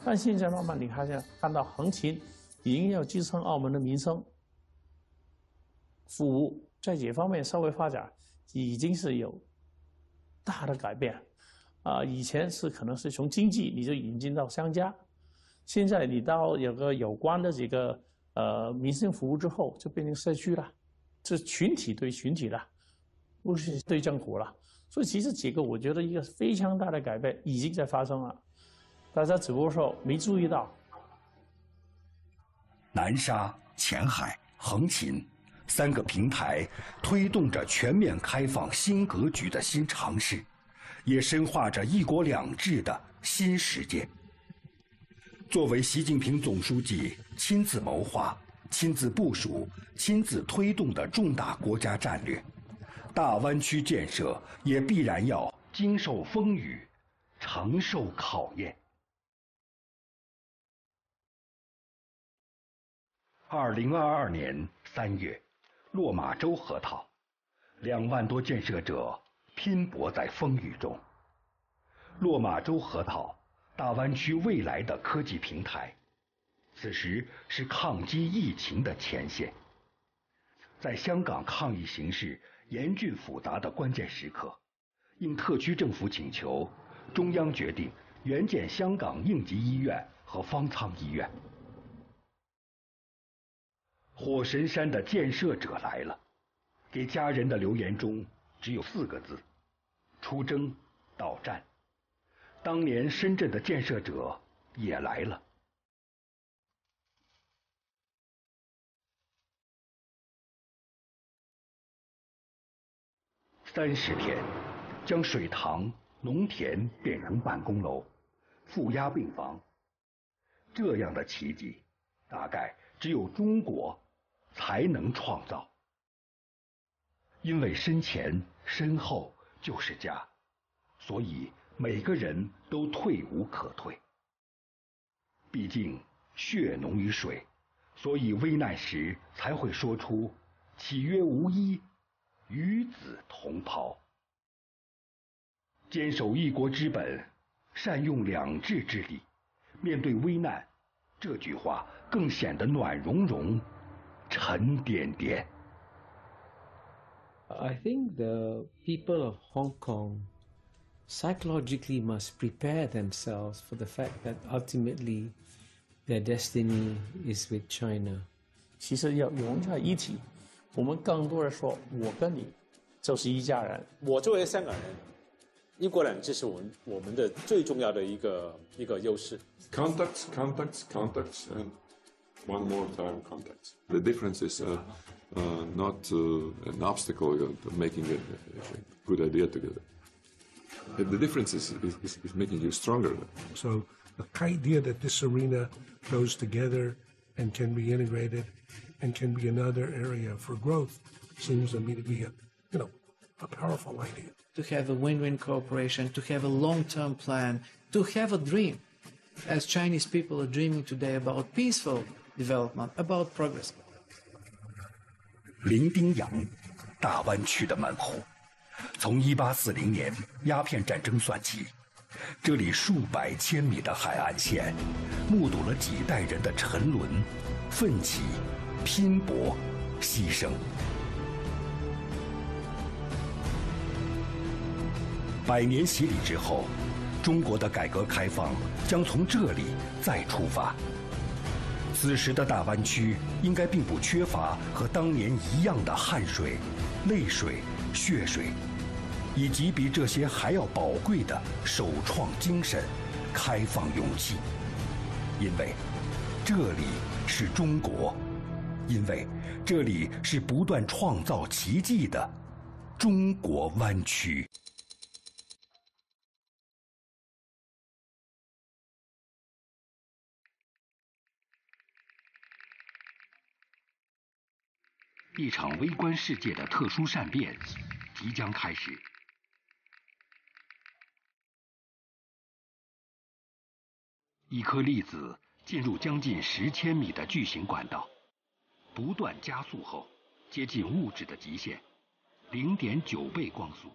但现在慢慢你看见看到横琴已经要支撑澳门的民生服务，在这方面稍微发展已经是有大的改变。啊，以前是可能是从经济你就引进到商家，现在你到有个有关的这个呃民生服务之后，就变成社区了，是群体对群体了，不是对政府了。所以其实几个，我觉得一个非常大的改变已经在发生了，大家只不过说没注意到。南沙、前海、横琴三个平台推动着全面开放新格局的新尝试，也深化着“一国两制”的新实践。作为习近平总书记亲自谋划、亲自部署、亲自推动的重大国家战略。大湾区建设也必然要经受风雨，承受考验。二零二二年三月，落马洲河套，两万多建设者拼搏在风雨中。落马洲河套，大湾区未来的科技平台，此时是抗击疫情的前线。在香港抗疫形势。严峻复杂的关键时刻，应特区政府请求，中央决定援建香港应急医院和方舱医院。火神山的建设者来了，给家人的留言中只有四个字：出征到战，当年深圳的建设者也来了。三十天，将水塘、农田变成办公楼、负压病房，这样的奇迹，大概只有中国才能创造。因为身前身后就是家，所以每个人都退无可退。毕竟血浓于水，所以危难时才会说出“岂曰无衣，与子同袍”。坚守一国之本，善用两制之力，面对危难，这句话更显得暖融融、沉甸甸。I think the people of Hong Kong psychologically must prepare themselves for the fact that ultimately their destiny is with China. 其实要融在一起，我们更多的说，我跟你就是一家人。我作为香港人，一国两制是我们我们的最重要的一个一个优势。Contacts, contacts, contacts, and one more time contacts. The difference is. Uh, uh, not uh, an obstacle to making a, a, good idea together. The difference is, is, is, making you stronger. So the idea that this arena goes together and can be integrated and can be another area for growth seems to me to be a, you know, a powerful idea. To have a win-win cooperation, to have a long-term plan, to have a dream. As Chinese people are dreaming today about peaceful development, about progress. 伶仃洋，大湾区的门户。从1840年鸦片战争算起，这里数百千米的海岸线，目睹了几代人的沉沦、奋起、拼搏、牺牲。百年洗礼之后，中国的改革开放将从这里再出发。此时的大湾区应该并不缺乏和当年一样的汗水、泪水、血水，以及比这些还要宝贵的首创精神、开放勇气。因为这里是中国，因为这里是不断创造奇迹的中国湾区。一场微观世界的特殊善变即将开始。一颗粒子进入将近十千米的巨型管道，不断加速后，接近物质的极限，零点九倍光速。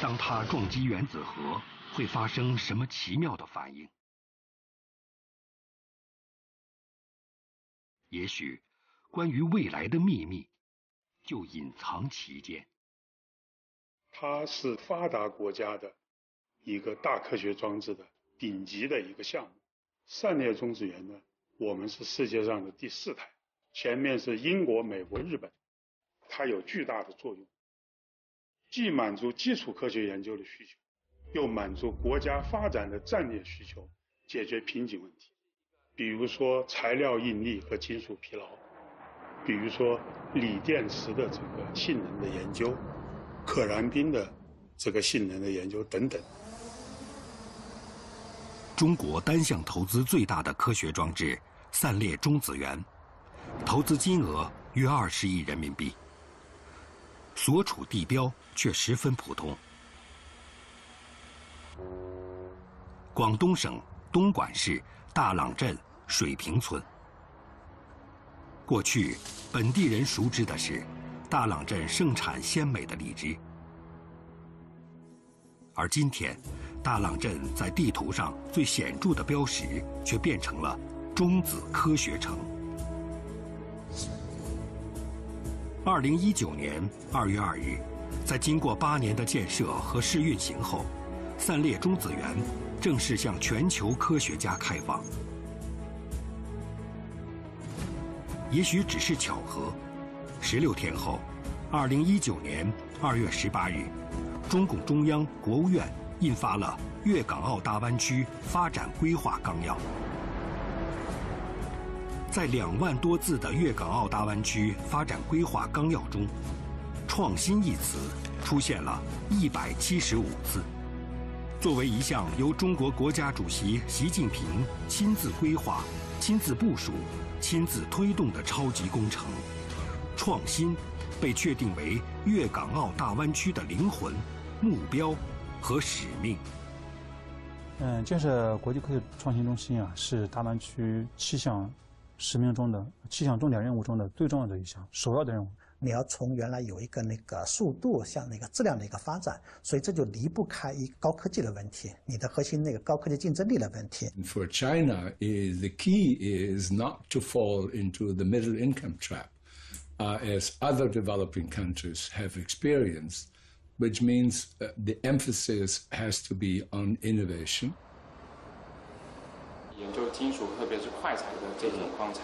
当它撞击原子核，会发生什么奇妙的反应？也许，关于未来的秘密就隐藏其间。它是发达国家的一个大科学装置的顶级的一个项目。散裂中子源呢，我们是世界上的第四台，前面是英国、美国、日本，它有巨大的作用，既满足基础科学研究的需求，又满足国家发展的战略需求，解决瓶颈问题。比如说材料应力和金属疲劳，比如说锂电池的这个性能的研究，可燃冰的这个性能的研究等等。中国单项投资最大的科学装置散裂中子源，投资金额约二十亿人民币，所处地标却十分普通。广东省东莞市大朗镇。水平村。过去，本地人熟知的是大朗镇盛产鲜美的荔枝，而今天，大朗镇在地图上最显著的标识却变成了中子科学城。二零一九年二月二日，在经过八年的建设和试运行后，散裂中子源正式向全球科学家开放。也许只是巧合。十六天后，二零一九年二月十八日，中共中央、国务院印发了《粤港澳大湾区发展规划纲要》。在两万多字的《粤港澳大湾区发展规划纲要》中，“创新”一词出现了一百七十五次。作为一项由中国国家主席习近平亲自规划、亲自部署、亲自推动的超级工程，创新被确定为粤港澳大湾区的灵魂、目标和使命。嗯，建设国际科技创新中心啊，是大湾区七项使命中的七项重点任务中的最重要的一项，首要的任务。你要从原来有一个那个速度向那个质量的一个发展，所以这就离不开一高科技的问题，你的核心那个高科技竞争力的问题。For China, is the key is not to fall into the middle income trap, uh, as other developing countries have experienced, which means uh, the emphasis has to be on innovation. 研究金属，特别是快材的这种矿材，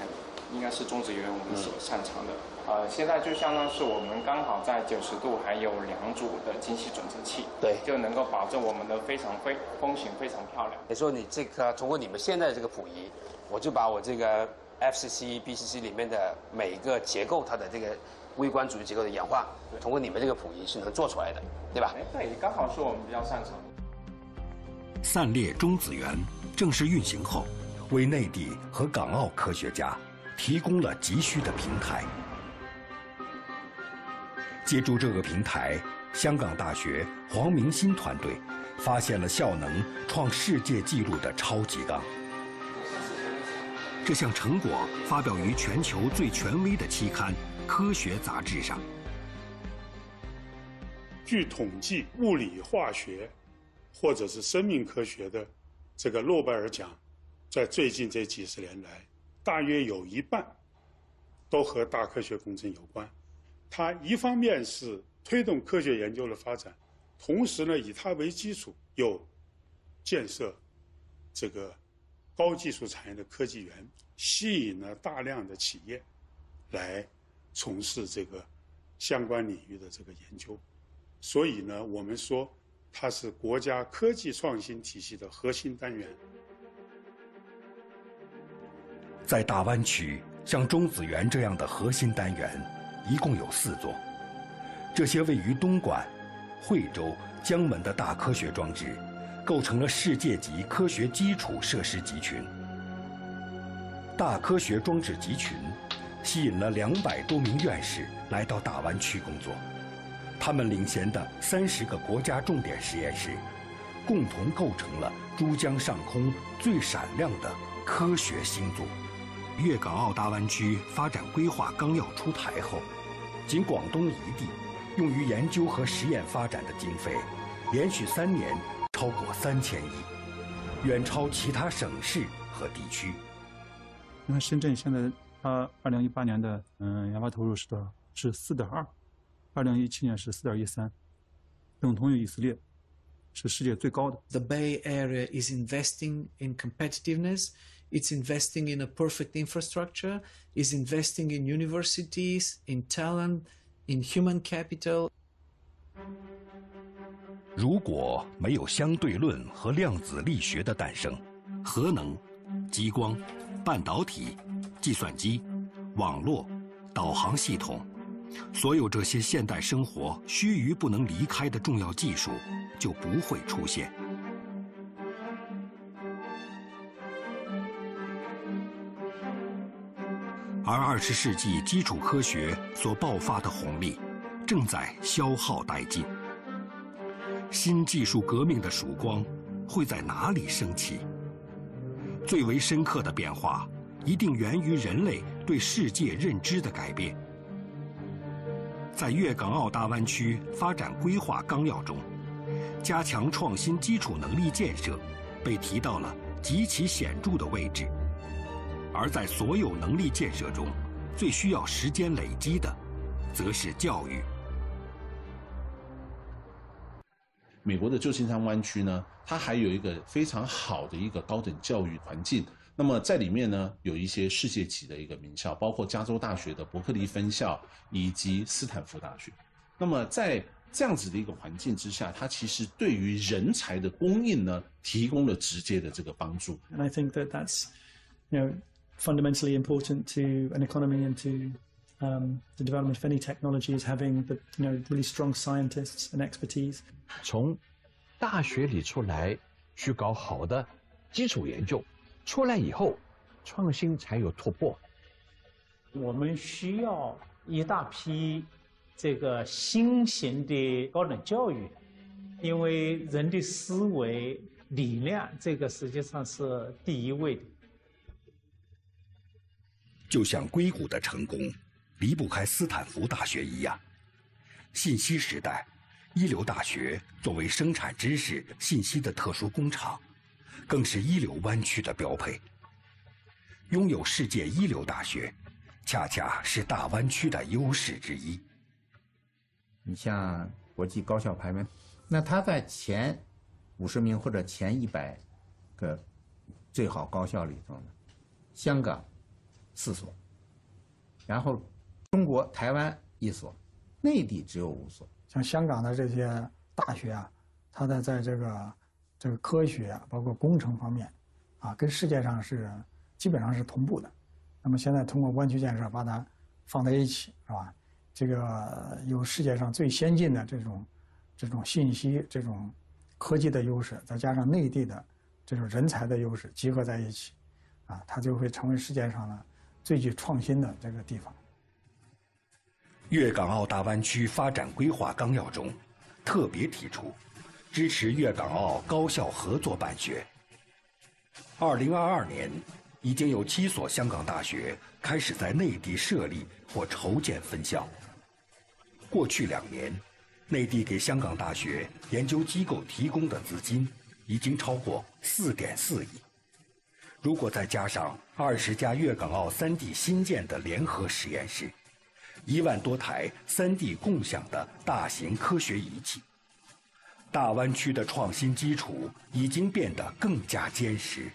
应该是中子源我们所擅长的。呃，现在就相当是我们刚好在九十度还有两组的精细准测器，对，就能够保证我们的非常非风型非常漂亮。你说你这个通过你们现在的这个谱仪，我就把我这个 FCC、BCC 里面的每一个结构它的这个微观组织结构的演化，通过你们这个谱仪是能做出来的，对吧？哎，对，刚好是我们比较擅长。散裂中子源正式运行后，为内地和港澳科学家提供了急需的平台。借助这个平台，香港大学黄明新团队发现了效能创世界纪录的超级钢。这项成果发表于全球最权威的期刊《科学》杂志上。据统计，物理、化学或者是生命科学的这个诺贝尔奖，在最近这几十年来，大约有一半都和大科学工程有关。它一方面是推动科学研究的发展，同时呢，以它为基础，又建设这个高技术产业的科技园，吸引了大量的企业来从事这个相关领域的这个研究。所以呢，我们说它是国家科技创新体系的核心单元。在大湾区，像中子源这样的核心单元。一共有四座，这些位于东莞、惠州、江门的大科学装置，构成了世界级科学基础设施集群。大科学装置集群吸引了两百多名院士来到大湾区工作，他们领衔的三十个国家重点实验室，共同构成了珠江上空最闪亮的科学星座。粤港澳大湾区发展规划纲要出台后，仅广东一地用于研究和实验发展的经费，连续三年超过三千亿，远超其他省市和地区。你看深圳现在，它二零一八年的嗯研发投入是多少？是四点二，二零一七年是四点一三，等同于以色列，是世界最高的。The Bay Area is investing in competitiveness. It's investing in a perfect infrastructure, is investing in universities, in talent, in human capital. 如果没有相对论和量子力学的诞生，核能、激光、半导体、计算机、网络、导航系统，所有这些现代生活须臾不能离开的重要技术，就不会出现。而二十世纪基础科学所爆发的红利，正在消耗殆尽。新技术革命的曙光会在哪里升起？最为深刻的变化，一定源于人类对世界认知的改变。在粤港澳大湾区发展规划纲要中，加强创新基础能力建设被提到了极其显著的位置。而在所有能力建设中，最需要时间累积的，则是教育。美国的旧金山湾区呢，它还有一个非常好的一个高等教育环境，那么在里面呢，有一些世界级的一个名校，包括加州大学的伯克利分校以及斯坦福大学。那么在这样子的一个环境之下，它其实对于人才的供应呢，提供了直接的这个帮助。And I think that that's, you know, fundamentally important to an economy and to um, the development of any technology is having the, you know, really strong scientists and expertise. 从大学里出来去搞好的基础研究，出来以后创新才有突破。我们需要一大批这个新型的高等教育，因为人的思维理念这个实际上是第一位的。就像硅谷的成功离不开斯坦福大学一样，信息时代，一流大学作为生产知识、信息的特殊工厂，更是一流湾区的标配。拥有世界一流大学，恰恰是大湾区的优势之一。你像国际高校排名，那它在前五十名或者前一百个最好高校里头，香港四所，然后中国台湾一所，内地只有五所。像香港的这些大学啊，它的在这个这个科学啊，包括工程方面，啊，跟世界上是基本上是同步的。那么现在通过湾区建设把它放在一起，是吧？这个有世界上最先进的这种这种信息、这种科技的优势，再加上内地的这种人才的优势集合在一起，啊，它就会成为世界上呢最具创新的这个地方。粤港澳大湾区发展规划纲要中，特别提出支持粤港澳高校合作办学。二零二二年，已经有七所香港大学开始在内地设立或筹建分校。过去两年，内地给香港大学研究机构提供的资金已经超过四点四亿。如果再加上二十家粤港澳三地新建的联合实验室，一万多台三地共享的大型科学仪器，大湾区的创新基础已经变得更加坚实。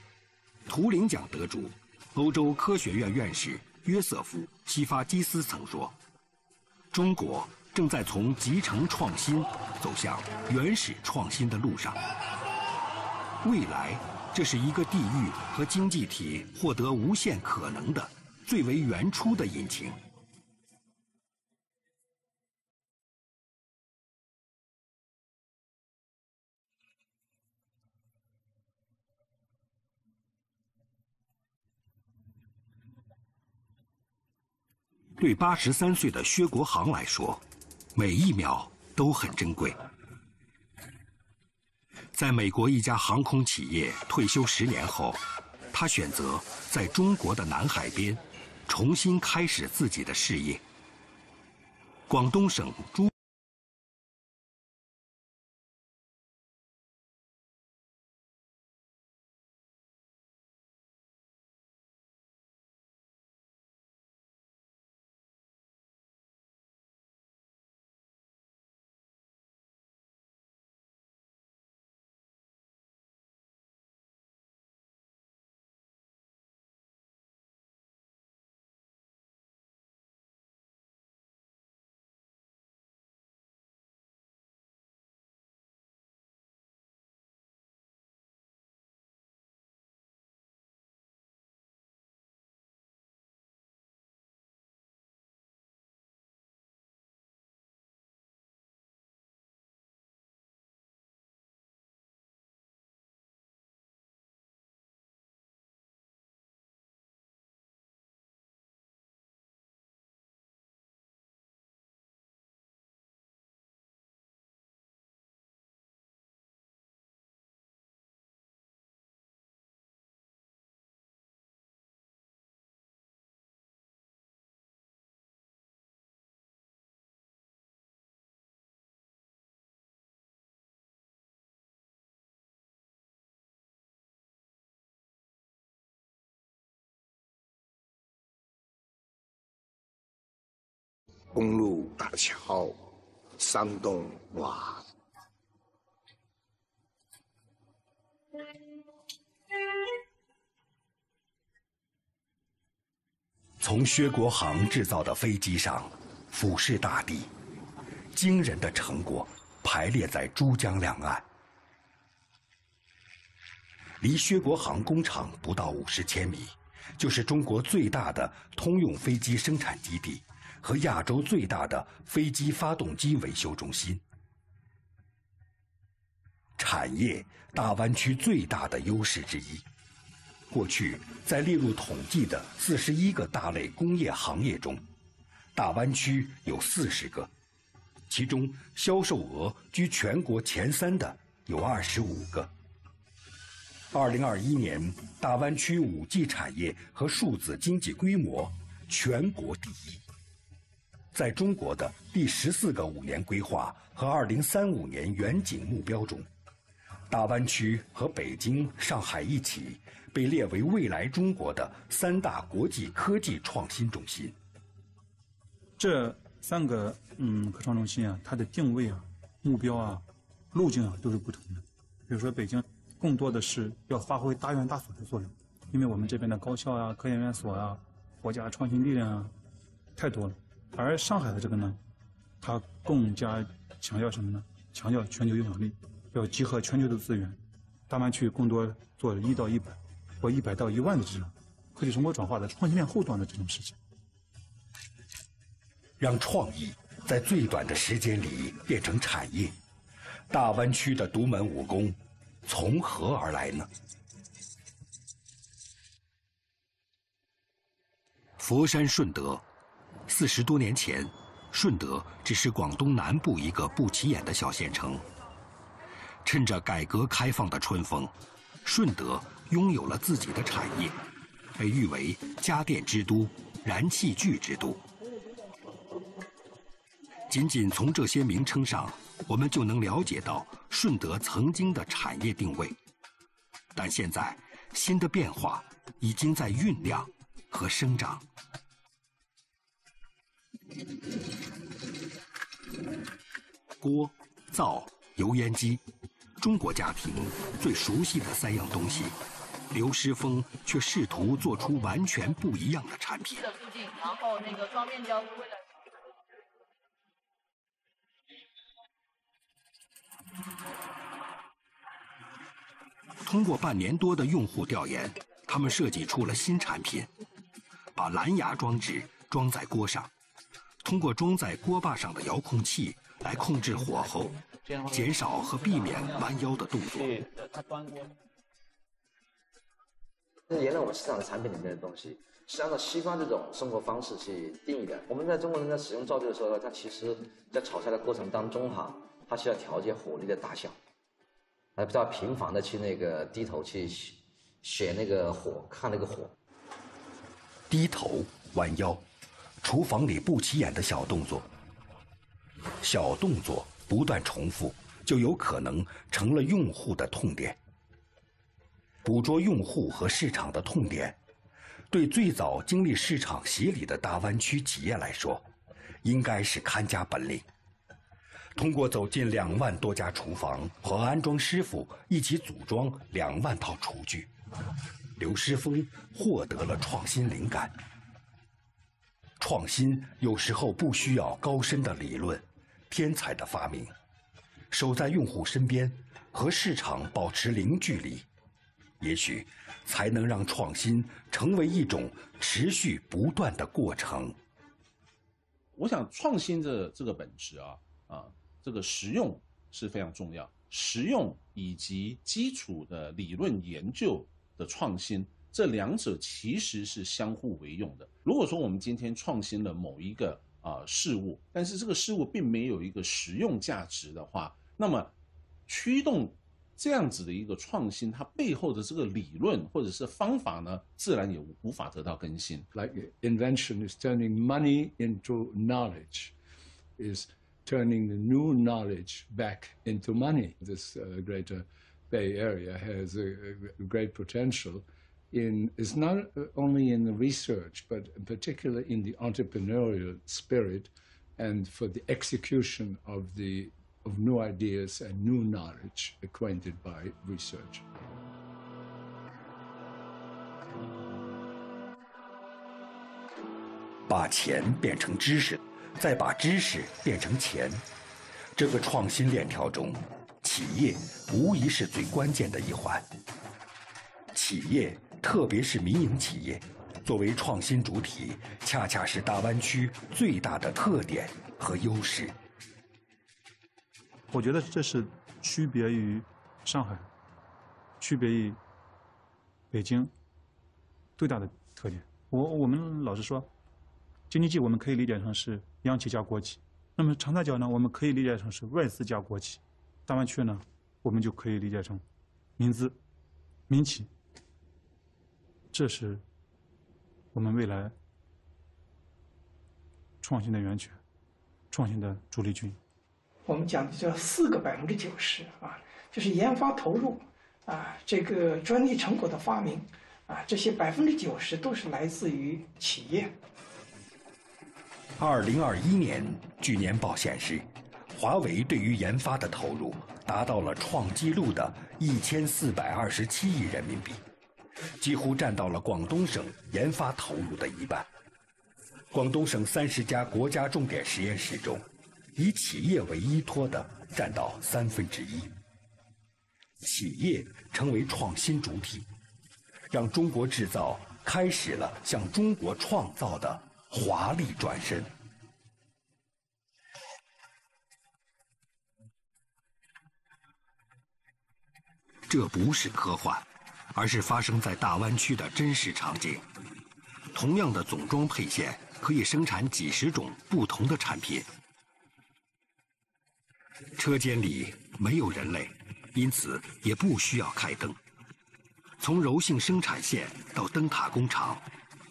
图灵奖得主、欧洲科学院院士约瑟夫·西发基斯曾说：“中国正在从集成创新走向原始创新的路上。未来，这是一个地域和经济体获得无限可能的最为原初的引擎。”对八十三岁的薛国航来说，每一秒都很珍贵。在美国一家航空企业退休十年后，他选择在中国的南海边重新开始自己的事业。广东省珠。公路大桥、山洞，哇！从薛国航制造的飞机上俯视大地，惊人的成果排列在珠江两岸。离薛国航工厂不到五十千米，就是中国最大的通用飞机生产基地和亚洲最大的飞机发动机维修中心。产业，大湾区最大的优势之一。过去在列入统计的四十一个大类工业行业中，大湾区有四十个，其中销售额居全国前三的有二十五个。二零二一年，大湾区五 G 产业和数字经济规模全国第一。在中国的第十四个五年规划和二零三五年远景目标中，大湾区和北京、上海一起。被列为未来中国的三大国际科技创新中心。这三个嗯科创中心啊，它的定位啊、目标啊、路径啊都是不同的。比如说北京，更多的是要发挥大院大所的作用，因为我们这边的高校啊、科研院所啊、国家创新力量啊太多了。而上海的这个呢，它更加强调什么呢？强调全球影响力，要集合全球的资源。大湾区更多做一到一百。或一百到一万的这种科技成果转化的创新链后端的这种事情，让创意在最短的时间里变成产业，大湾区的独门武功从何而来呢？佛山顺德，四十多年前，顺德只是广东南部一个不起眼的小县城。趁着改革开放的春风，顺德。拥有了自己的产业，被誉为家电之都、燃气具之都。仅仅从这些名称上，我们就能了解到顺德曾经的产业定位。但现在，新的变化已经在酝酿和生长。锅、灶、油烟机，中国家庭最熟悉的三样东西。刘诗峰却试图做出完全不一样的产品。通过半年多的用户调研，他们设计出了新产品，把蓝牙装置装在锅上，通过装在锅巴上的遥控器来控制火候，减少和避免弯腰的动作。是沿着我们市场的产品里面的东西，是按照西方这种生活方式去定义的。我们在中国人在使用灶具的时候呢，它其实，在炒菜的过程当中哈，它需要调节火力的大小，还比较频繁的去那个低头去选那个火，看那个火。低头弯腰，厨房里不起眼的小动作，小动作不断重复，就有可能成了用户的痛点。捕捉用户和市场的痛点，对最早经历市场洗礼的大湾区企业来说，应该是看家本领。通过走进两万多家厨房和安装师傅一起组装两万套厨具，刘诗峰获得了创新灵感。创新有时候不需要高深的理论、天才的发明，守在用户身边，和市场保持零距离。也许才能让创新成为一种持续不断的过程。我想，创新的这个本质啊啊，这个实用是非常重要。实用以及基础的理论研究的创新，这两者其实是相互为用的。如果说我们今天创新了某一个啊事物，但是这个事物并没有一个实用价值的话，那么驱动。这样子的一个创新，它背后的这个理论或者是方法呢，自然也无法得到更新。Like invention is turning money into knowledge, is turning the new knowledge back into money. This uh, greater Bay Area has a great potential. In is not uh, only in the research, but particularly in the entrepreneurial spirit, and for the execution of the of new ideas and new knowledge acquainted by research. 特别是民营企业，作为创新主体，恰恰是大湾区最大的特点和优势。我觉得这是区别于上海、区别于北京最大的特点。我我们老实说，京津冀我们可以理解成是央企加国企，那么长三角呢，我们可以理解成是外资加国企，大湾区呢，我们就可以理解成民资、民企。这是我们未来创新的源泉，创新的主力军。我们讲的叫四个百分之九十啊，就是研发投入啊，这个专利成果的发明啊，这些百分之九十都是来自于企业。二零二一年，据年报显示，华为对于研发的投入达到了创纪录的一千四百二十七亿人民币，几乎占到了广东省研发投入的一半。广东省三十家国家重点实验室中。以企业为依托的占到三分之一，企业成为创新主体，让中国制造开始了向中国创造的华丽转身。这不是科幻，而是发生在大湾区的真实场景。同样的总装配线可以生产几十种不同的产品。车间里没有人类，因此也不需要开灯。从柔性生产线到灯塔工厂，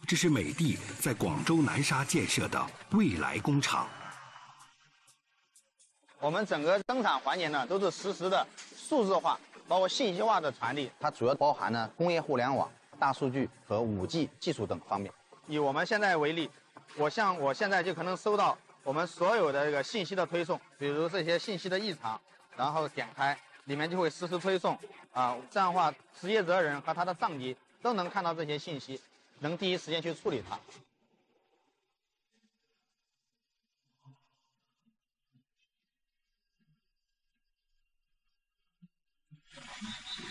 这是美的在广州南沙建设的未来工厂。我们整个生产环节呢，都是实时的数字化，包括信息化的传递。它主要包含了工业互联网、大数据和五 G 技术等方面。以我们现在为例，我像我现在就可能收到。我们所有的这个信息的推送，比如这些信息的异常，然后点开里面就会实时推送，啊，这样的话，职业责任人和他的上级都能看到这些信息，能第一时间去处理它。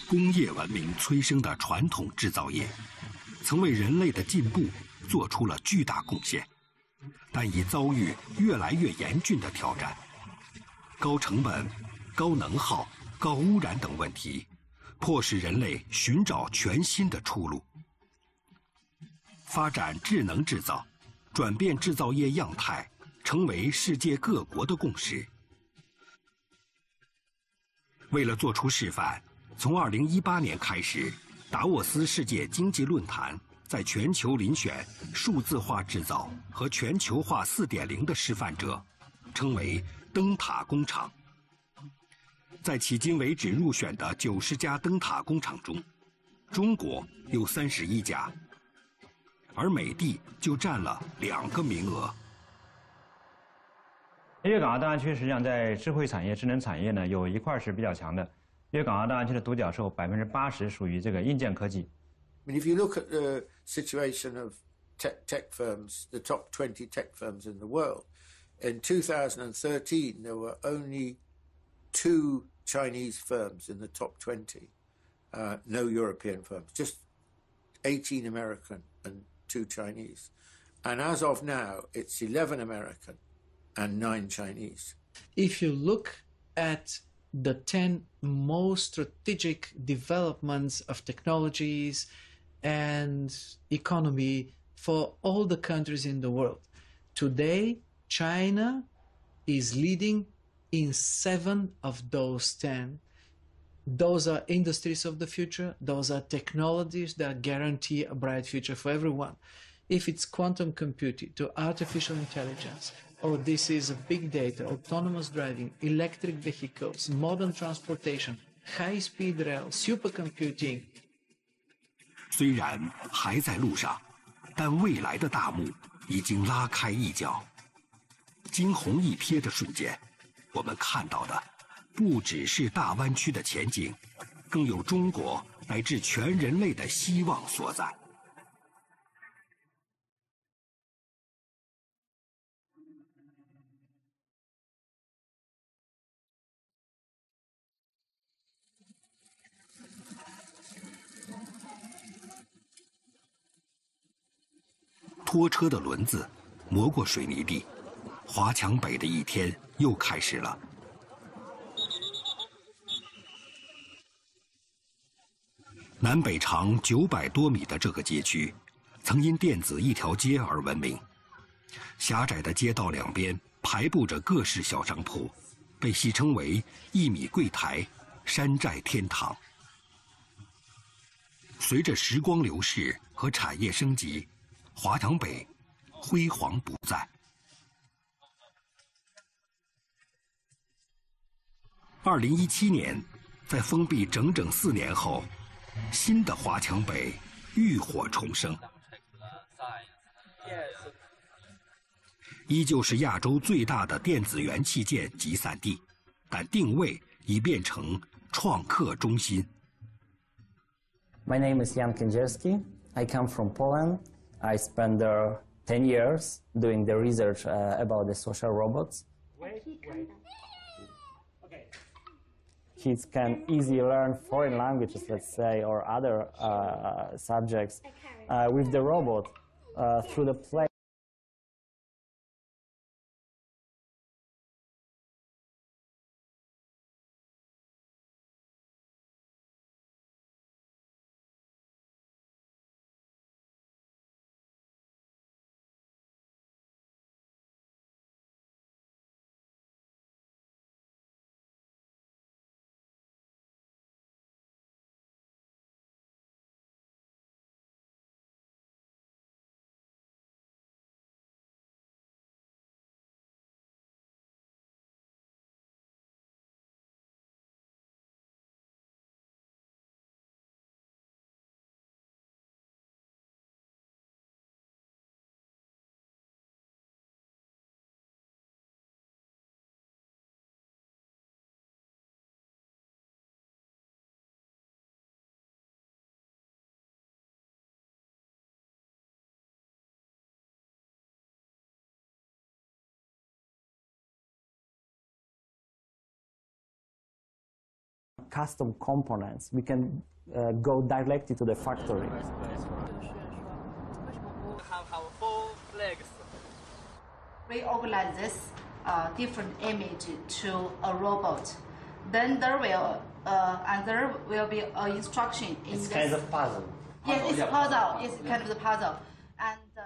工业文明催生的传统制造业，曾为人类的进步做出了巨大贡献。但已遭遇越来越严峻的挑战，高成本、高能耗、高污染等问题，迫使人类寻找全新的出路。发展智能制造，转变制造业样态，成为世界各国的共识。为了做出示范，从2018年开始，达沃斯世界经济论坛。在全球遴选数字化制造和全球化4.0的示范者，称为灯塔工厂。在迄今为止入选的90家灯塔工厂中，中国有31家，而美的就占了两个名额。粤港澳大湾区实际上在智慧产业、智能产业呢，有一块是比较强的。粤港澳大湾区的独角兽百分之八十属于这个硬件科技。I mean, if you look at the situation of tech, tech firms, the top 20 tech firms in the world, in 2013, there were only two Chinese firms in the top 20, uh, no European firms, just 18 American and two Chinese. And as of now, it's 11 American and nine Chinese. If you look at the 10 most strategic developments of technologies and economy for all the countries in the world. Today, China is leading in seven of those 10. Those are industries of the future. Those are technologies that guarantee a bright future for everyone. If it's quantum computing to artificial intelligence, or this is big data, autonomous driving, electric vehicles, modern transportation, high speed rail, supercomputing, 虽然还在路上，但未来的大幕已经拉开一角。惊鸿一瞥的瞬间，我们看到的不只是大湾区的前景，更有中国乃至全人类的希望所在。拖车的轮子磨过水泥地，华强北的一天又开始了。南北长九百多米的这个街区，曾因电子一条街而闻名。狭窄的街道两边排布着各式小商铺，被戏称为“一米柜台”“山寨天堂”。随着时光流逝和产业升级，华强北辉煌不再。二零一七年，在封闭整整四年后。新的华强北浴火重生，依旧是亚洲最大的电子元器件集散地，但定位已变成创客中心。My name is Jan Kędzierski. I come from Poland. I spent there 10 years doing the research uh, about the social robots. Wait, wait. kids can easily learn foreign languages, let's say, or other uh, subjects uh, with the robot uh, through the play. Custom components. We can uh, go directly to the factory. We organize this uh, different image to a robot. Then there will uh, and there will be an instruction in It's this. kind of puzzle. Yes, it's a puzzle. It's kind of the puzzle. And uh,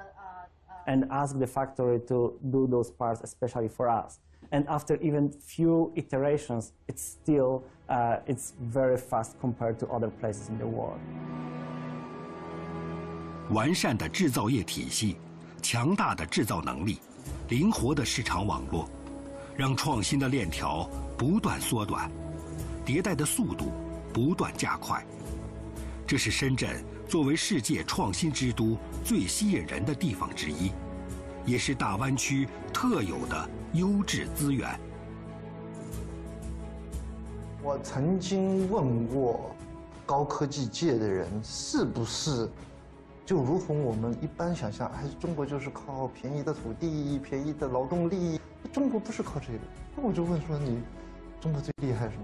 and ask the factory to do those parts especially for us. And after even few iterations, it's still uh, it's very fast compared to other places in the world. 完善的制造业体系，强大的制造能力，灵活的市场网络，让创新的链条不断缩短，迭代的速度不断加快。这是深圳作为世界创新之都最吸引人的地方之一，也是大湾区特有的优质资源。我曾经问过高科技界的人，是不是就如同我们一般想象，还是中国就是靠便宜的土地、便宜的劳动力？中国不是靠这个。那我就问说，你中国最厉害什么？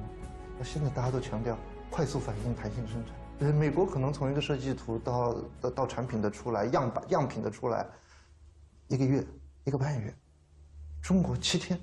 那现在大家都强调快速反应、弹性生产。呃，美国可能从一个设计图到到到产品的出来、样板样品的出来，一个月、一个半月，中国七天，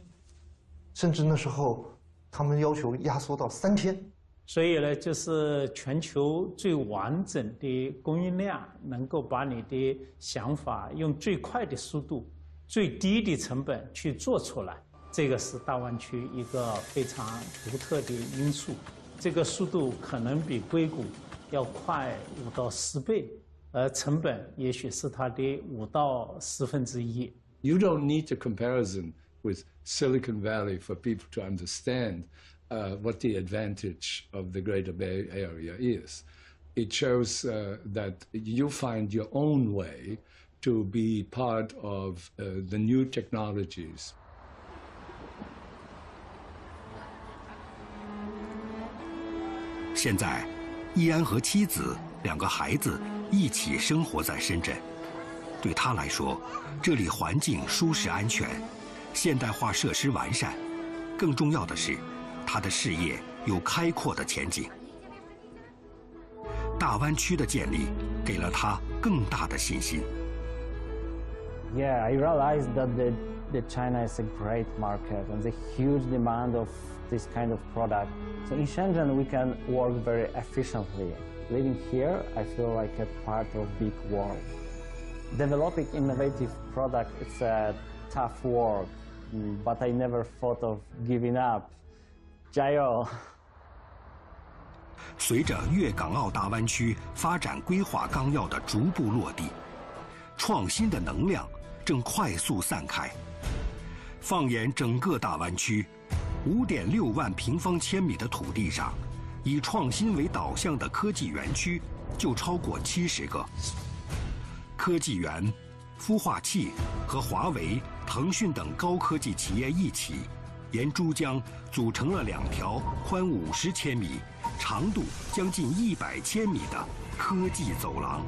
甚至那时候。他们要求压缩到三天，所以呢，就是全球最完整的供应链，能够把你的想法用最快的速度、最低的成本去做出来，这个是大湾区一个非常独特的因素。这个速度可能比硅谷要快五到十倍，而成本也许是它的五到十分之一。You don't need a comparison. with Silicon Valley for people to understand uh, what the advantage of the Greater Bay Area is. It shows uh, that you find your own way to be part of uh, the new technologies. 现在，易安和妻子两个孩子一起生活在深圳。对他来说，这里环境舒适安全， 现代化设施完善，更重要的是，他的事业有开阔的前景。大湾区的建立给了他更大的信心。Yeah, I realized that the, the China is a great market and the huge demand of this kind of product. So in Shenzhen, we can work very efficiently. Living here, I feel like a part of big world. Developing innovative product, it's a tough work, but I never thought of giving up. 加油！随着粤港澳大湾区发展规划纲要的逐步落地，创新的能量正快速散开。放眼整个大湾区，五点六万平方千米的土地上，以创新为导向的科技园区就超过七十个。科技园、孵化器和华为、腾讯等高科技企业一起，沿珠江组成了两条宽五十千米、长度将近一百千米的科技走廊。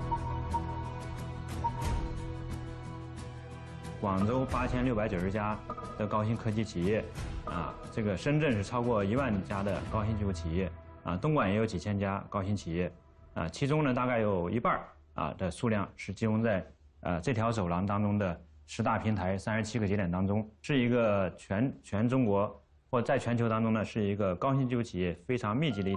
广州八千六百九十家的高新科技企业，啊，这个深圳是超过一万家的高新技术企业，啊，东莞也有几千家高新企业，啊，其中呢大概有一半啊的数量是集中在呃这条走廊当中的十大平台三十七个节点当中，是一个全全中国或在全球当中呢是一个高新技术企业非常密集的。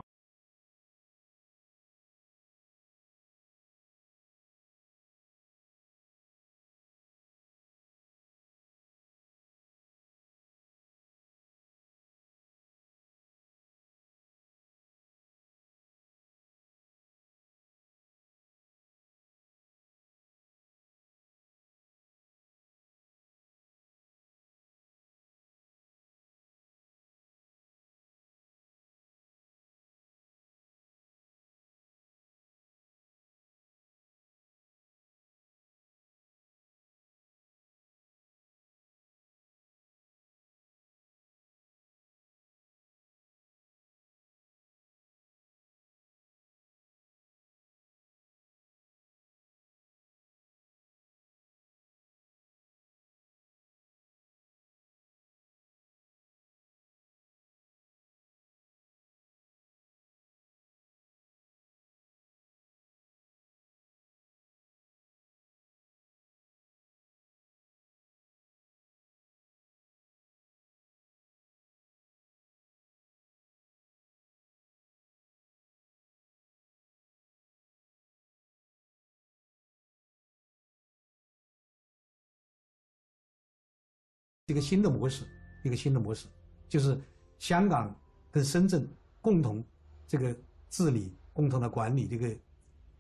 一个新的模式，一个新的模式，就是香港跟深圳共同这个治理、共同的管理这个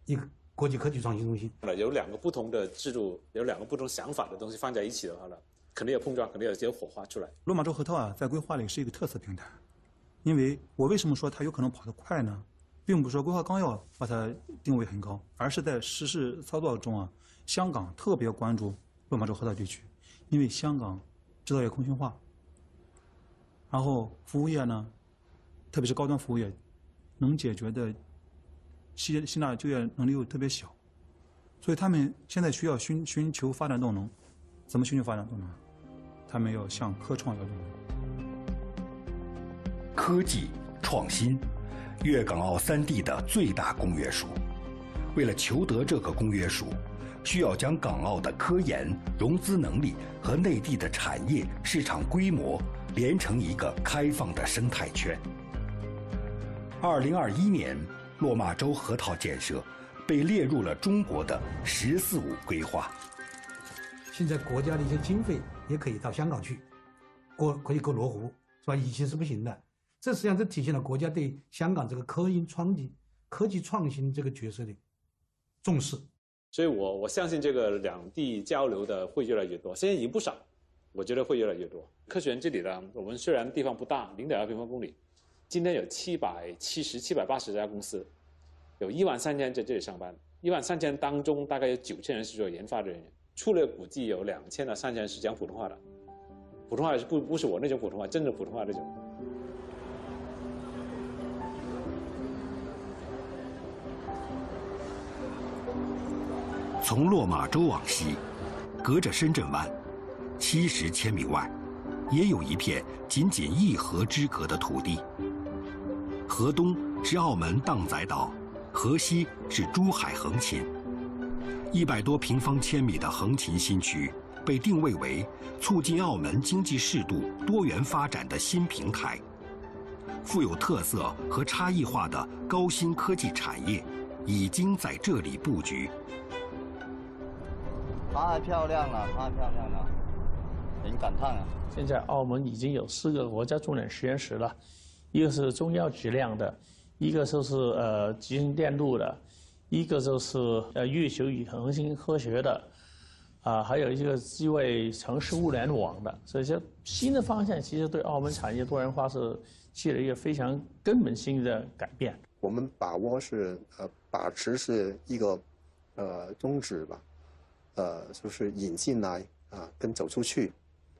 一个国际科技创新中心。有两个不同的制度，有两个不同想法的东西放在一起的话呢，肯定有碰撞，肯定有有火花出来。落马洲河套啊，在规划里是一个特色平台，因为我为什么说它有可能跑得快呢？并不是说规划纲要把它定位很高，而是在实施操作中啊，香港特别关注落马洲河套地区，因为香港。制造业空心化，然后服务业呢，特别是高端服务业，能解决的吸吸纳就业能力又特别小，所以他们现在需要寻寻求发展动能，怎么寻求发展动能？他们要向科创要动能。科技创新，粤港澳三地的最大公约数。为了求得这个公约数。需要将港澳的科研、融资能力和内地的产业市场规模连成一个开放的生态圈。二零二一年，落马洲河套建设被列入了中国的“十四五”规划。现在国家的一些经费也可以到香港去，过可以过罗湖，是吧？以前是不行的。这实际上这体现了国家对香港这个科研创新、科技创新这个角色的重视。所以，我我相信这个两地交流的会越来越多，现在已经不少，我觉得会越来越多。科学园这里呢，我们虽然地方不大，零点二平方公里，今天有七百七十七百八十家公司，有一万三千在这里上班，一万三千当中大概有九千人是做研发的人员，粗略估计有两千到三千人是讲普通话的，普通话是不不是我那种普通话，真正普通话那种。从落马洲往西，隔着深圳湾，七十千米外，也有一片仅仅一河之隔的土地。河东是澳门荡仔岛，河西是珠海横琴。一百多平方千米的横琴新区，被定位为促进澳门经济适度多元发展的新平台。富有特色和差异化的高新科技产业已经在这里布局。太漂亮了，太漂亮了，很感叹啊！现在澳门已经有四个国家重点实验室了，一个是中药质量的，一个就是呃集成电路的，一个就是呃月球与恒星科学的，啊，还有一个机位城市物联网的。所以说，新的方向其实对澳门产业多元化是起了一个非常根本性的改变。我们把握是呃把持是一个呃宗旨吧。呃，就是引进来啊，跟走出去，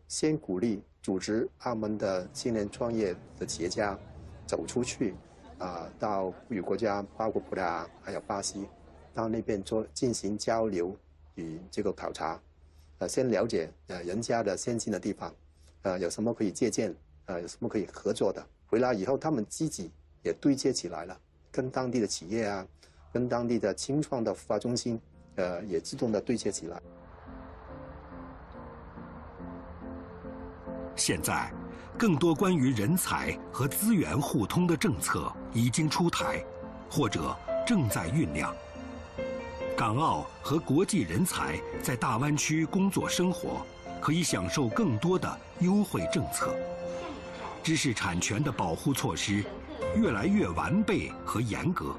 先鼓励组织澳门的青年创业的企业家走出去，啊，到与国家，包括葡萄牙还有巴西，到那边做进行交流与这个考察，呃，先了解呃人家的先进的地方，呃，有什么可以借鉴，呃，有什么可以合作的，回来以后他们自己也对接起来了，跟当地的企业啊，跟当地的青创的孵化中心。呃，也自动的对接起来。现在，更多关于人才和资源互通的政策已经出台，或者正在酝酿。港澳和国际人才在大湾区工作生活，可以享受更多的优惠政策。知识产权的保护措施越来越完备和严格。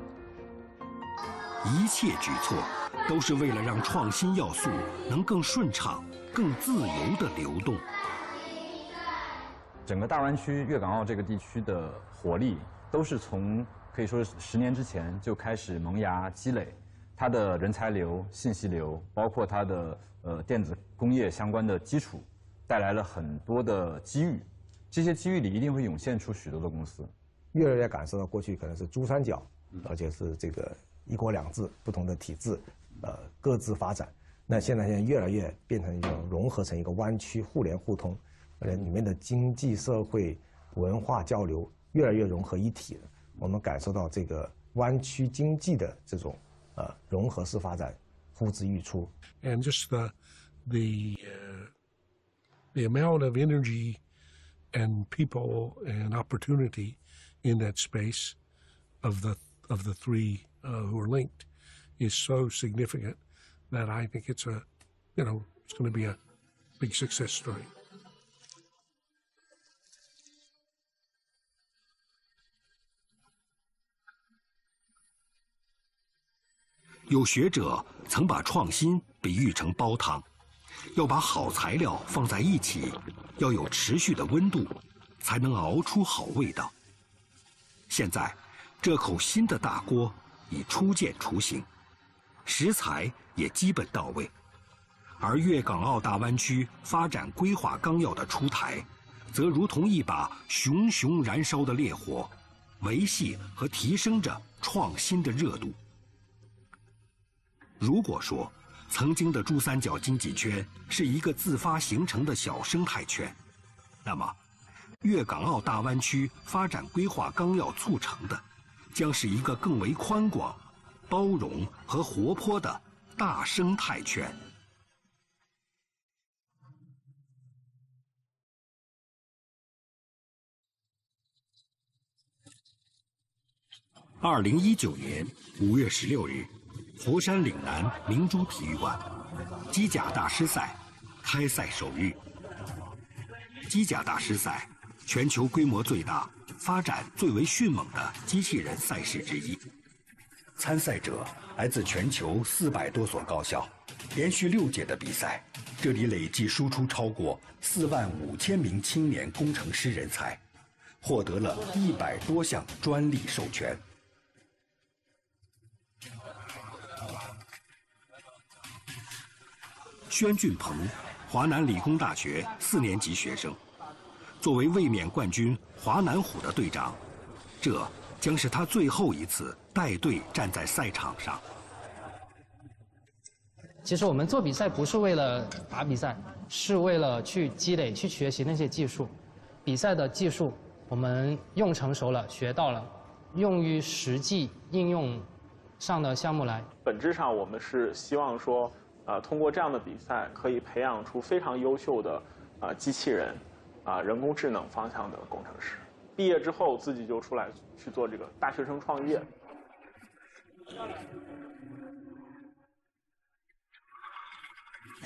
一切举措。都是为了让创新要素能更顺畅、更自由地流动。整个大湾区粤港澳这个地区的活力，都是从可以说是十年之前就开始萌芽积累，它的人才流、信息流，包括它的呃电子工业相关的基础，带来了很多的机遇。这些机遇里一定会涌现出许多的公司。越来越感受到过去可能是珠三角，而且是这个一国两制不同的体制。呃，各自发展，那现在现在越来越变成一种融合成一个湾区互联互通，呃，里面的经济社会文化交流越来越融合一体了。我们感受到这个湾区经济的这种呃融合式发展呼之欲出。And just the the the amount of energy and people and opportunity in that space of the of the three who are linked. Is so significant that i think it's a you know it's going to be a big success story 有学者曾把创新比喻成煲汤要把好材料放在一起要有持续的温度才能熬出好味道现在这口新的大锅已初见雏形食材也基本到位，而粤港澳大湾区发展规划纲要的出台，则如同一把熊熊燃烧的烈火，维系和提升着创新的热度。如果说曾经的珠三角经济圈是一个自发形成的小生态圈，那么粤港澳大湾区发展规划纲要促成的，将是一个更为宽广。包容和活泼的大生态圈。二零一九年五月十六日，佛山岭南明珠体育馆机甲大师赛开赛首日。机甲大师赛，全球规模最大、发展最为迅猛的机器人赛事之一。参赛者来自全球四百多所高校，连续六届的比赛，这里累计输出超过四万五千名青年工程师人才，获得了一百多项专利授权。宣俊鹏，华南理工大学四年级学生，作为卫冕冠军华南虎的队长，这。将是他最后一次带队站在赛场上。其实我们做比赛不是为了打比赛，是为了去积累、去学习那些技术。比赛的技术我们用成熟了、学到了，用于实际应用上的项目来。本质上，我们是希望说，啊，通过这样的比赛可以培养出非常优秀的啊机器人啊人工智能方向的工程师。毕业之后自己就出来去做这个大学生创业。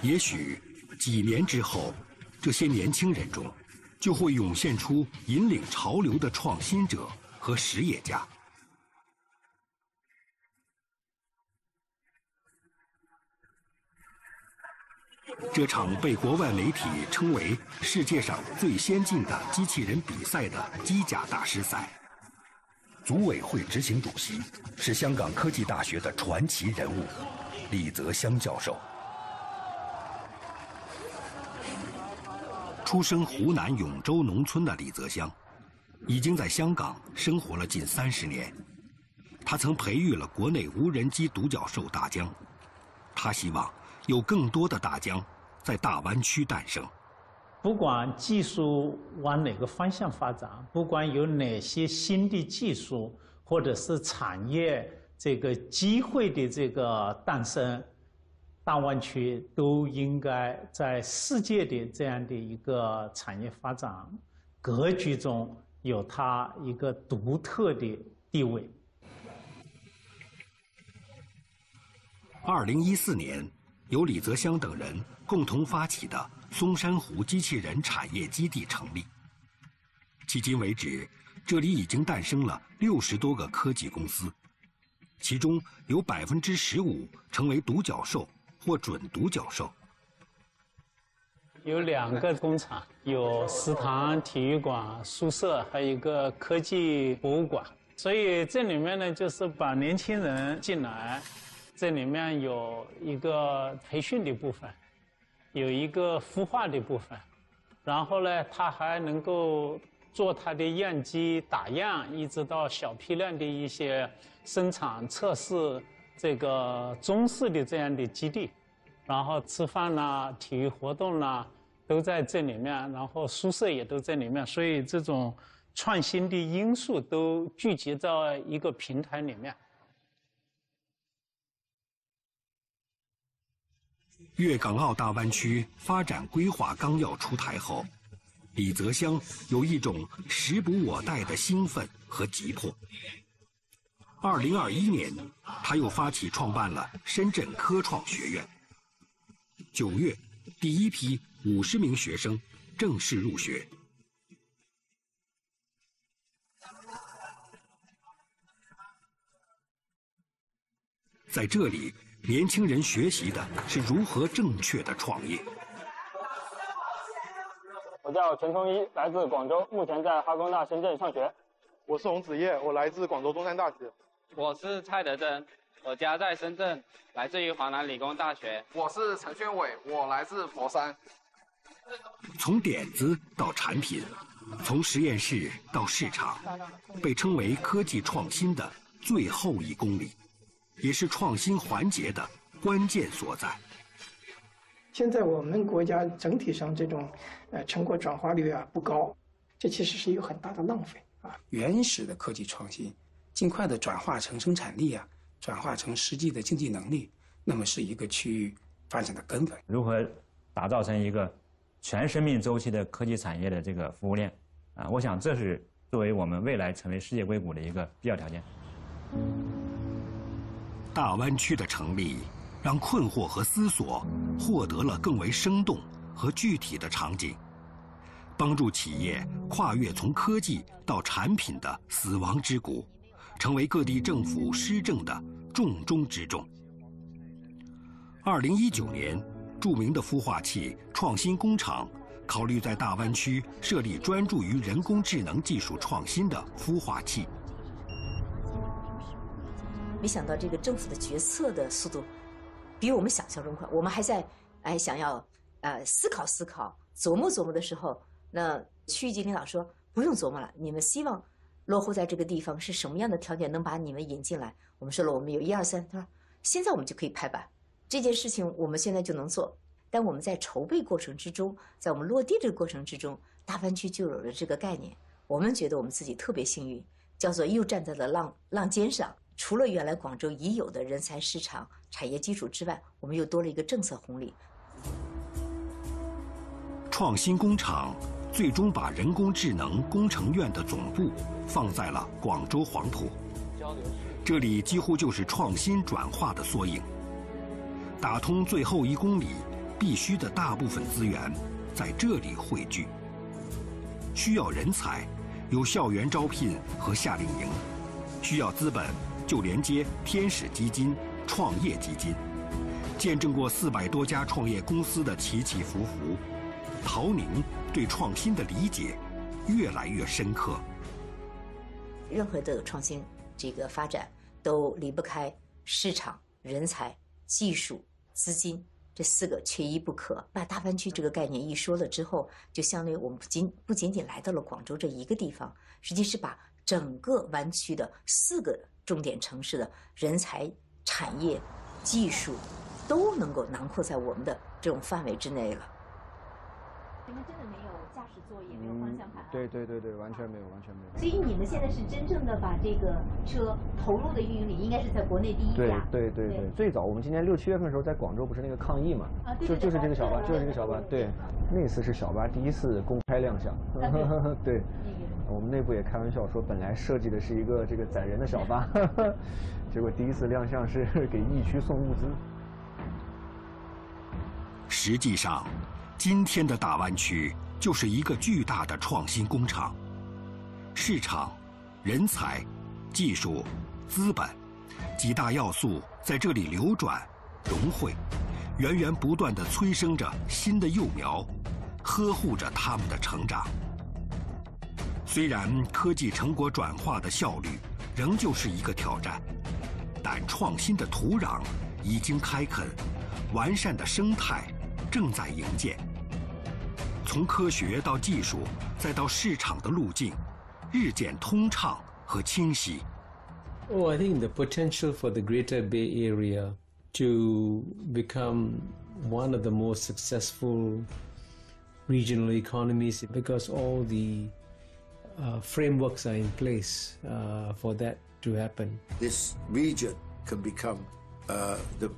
也许几年之后，这些年轻人中就会涌现出引领潮流的创新者和实业家。这场被国外媒体称为世界上最先进的机器人比赛的机甲大师赛，组委会执行主席是香港科技大学的传奇人物李泽湘教授。出生湖南永州农村的李泽湘，已经在香港生活了近三十年。他曾培育了国内无人机独角兽大疆，他希望有更多的大疆在大湾区诞生。不管技术往哪个方向发展，不管有哪些新的技术或者是产业这个机会的这个诞生。大湾区都应该在世界的这样的一个产业发展格局中有它一个独特的地位。二零一四年，由李泽湘等人共同发起的松山湖机器人产业基地成立。迄今为止，这里已经诞生了六十多个科技公司，其中有百分之十五成为独角兽。或准独角兽，有两个工厂，有食堂、体育馆、宿舍，还有一个科技博物馆。所以这里面呢，就是把年轻人进来，这里面有一个培训的部分，有一个孵化的部分，然后呢，他还能够做他的样机打样，一直到小批量的一些生产测试。这个中式的这样的基地，然后吃饭啦、体育活动啦，都在这里面，然后宿舍也都在里面，所以这种创新的因素都聚集在一个平台里面。粤港澳大湾区发展规划纲要出台后，李泽湘有一种时不我待的兴奋和急迫。二零二一年，他又发起创办了深圳科创学院。九月，第一批五十名学生正式入学。在这里，年轻人学习的是如何正确的创业。我叫陈聪一，来自广州，目前在哈工大深圳上学。我是洪子业，我来自广州中山大学。我是蔡德珍，我家在深圳，来自于华南理工大学。我是陈宣伟，我来自佛山。从点子到产品，从实验室到市场，被称为科技创新的最后一公里，也是创新环节的关键所在。现在我们国家整体上这种呃成果转化率啊不高，这其实是一个很大的浪费啊。原始的科技创新。尽快的转化成生产力啊，转化成实际的经济能力，那么是一个区域发展的根本。如何打造成一个全生命周期的科技产业的这个服务链啊？我想这是作为我们未来成为世界硅谷的一个必要条件。大湾区的成立，让困惑和思索获得了更为生动和具体的场景，帮助企业跨越从科技到产品的死亡之谷。成为各地政府施政的重中之重。二零一九年，著名的孵化器创新工厂考虑在大湾区设立专注于人工智能技术创新的孵化器。没想到这个政府的决策的速度比我们想象中快。我们还在哎想要呃思考思考、琢磨琢磨的时候，那区域级领导说不用琢磨了，你们希望。落户在这个地方是什么样的条件能把你们引进来？我们说了，我们有一二三。他说，现在我们就可以拍板，这件事情我们现在就能做。但我们在筹备过程之中，在我们落地这个过程之中，大湾区就有了这个概念。我们觉得我们自己特别幸运，叫做又站在了浪浪尖上，除了原来广州已有的人才市场、产业基础之外，我们又多了一个政策红利。创新工厂最终把人工智能工程院的总部放在了广州黄埔，这里几乎就是创新转化的缩影。打通最后一公里必须的大部分资源在这里汇聚。需要人才，有校园招聘和夏令营；需要资本，就连接天使基金、创业基金。见证过四百多家创业公司的起起伏伏。陶宁对创新的理解越来越深刻。任何的创新这个发展都离不开市场、人才、技术、资金这四个缺一不可。把大湾区这个概念一说了之后，就相当于我们不仅不仅仅来到了广州这一个地方，实际是把整个湾区的四个重点城市的人才、产业、技术都能够囊括在我们的这种范围之内了。你们真的没有驾驶座椅，没有方向盘啊？对对对对，完全没有，完全没有。所以你们现在是真正的把这个车投入的运营里，应该是在国内第一家。对对对对，最早我们今年六七月份的时候，在广州不是那个抗议嘛？啊，对就就是这个小巴，就是这个小巴。对，那次是小巴第一次公开亮相。对，*laughs* 我们内部也开玩笑说，本来设计的是一个这个载人的小巴，*laughs* 结果第一次亮相是 *laughs* 给疫区送物资。实际上。今天的大湾区就是一个巨大的创新工厂，市场、人才、技术、资本几大要素在这里流转、融汇，源源不断地催生着新的幼苗，呵护着他们的成长。虽然科技成果转化的效率仍旧是一个挑战，但创新的土壤已经开垦，完善的生态。正在营建。从科学到技术，再到市场的路径，日渐通畅和清晰。Oh, I think the potential for the Greater Bay Area to become one of the most successful regional economies because all the uh, frameworks are in place uh, for that to happen. This region can become uh, the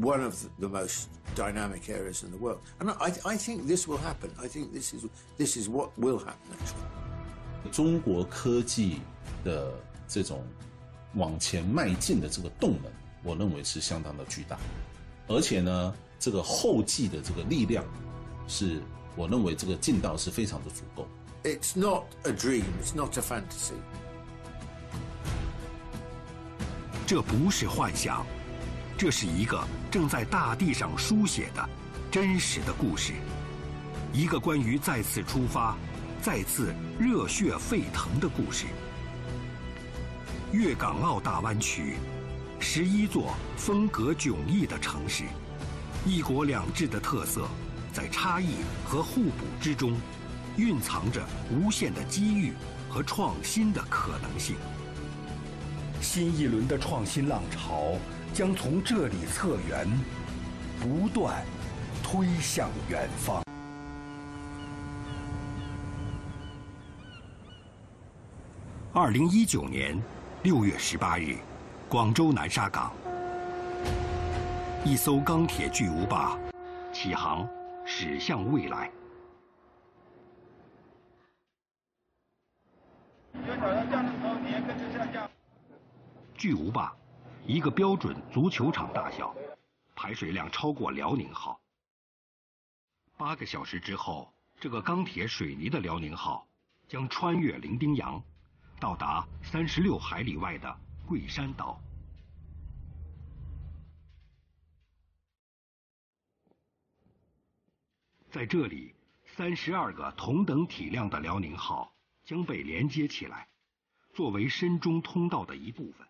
one of the most dynamic areas in the world. And I, I think this will happen. I think this is, this is what will happen actually. 中国科技的这种往前迈进的这个动能，我认为是相当的巨大，而且呢，这个后继的这个力量，是我认为这个劲道是非常的足够。 It's not a dream. It's not a fantasy. 这不是幻想。这是一个正在大地上书写的真实的故事，一个关于再次出发、再次热血沸腾的故事。粤港澳大湾区，十一座风格迥异的城市，一国两制的特色，在差异和互补之中，蕴藏着无限的机遇和创新的可能性。新一轮的创新浪潮。将从这里策源，不断推向远方。二零一九年六月十八日，广州南沙港，一艘钢铁巨无霸起航，驶向未来。巨无霸。一个标准足球场大小，排水量超过辽宁号。八个小时之后，这个钢铁水泥的辽宁号将穿越伶仃洋，到达三十六海里外的桂山岛。在这里，三十二个同等体量的辽宁号将被连接起来，作为深中通道的一部分。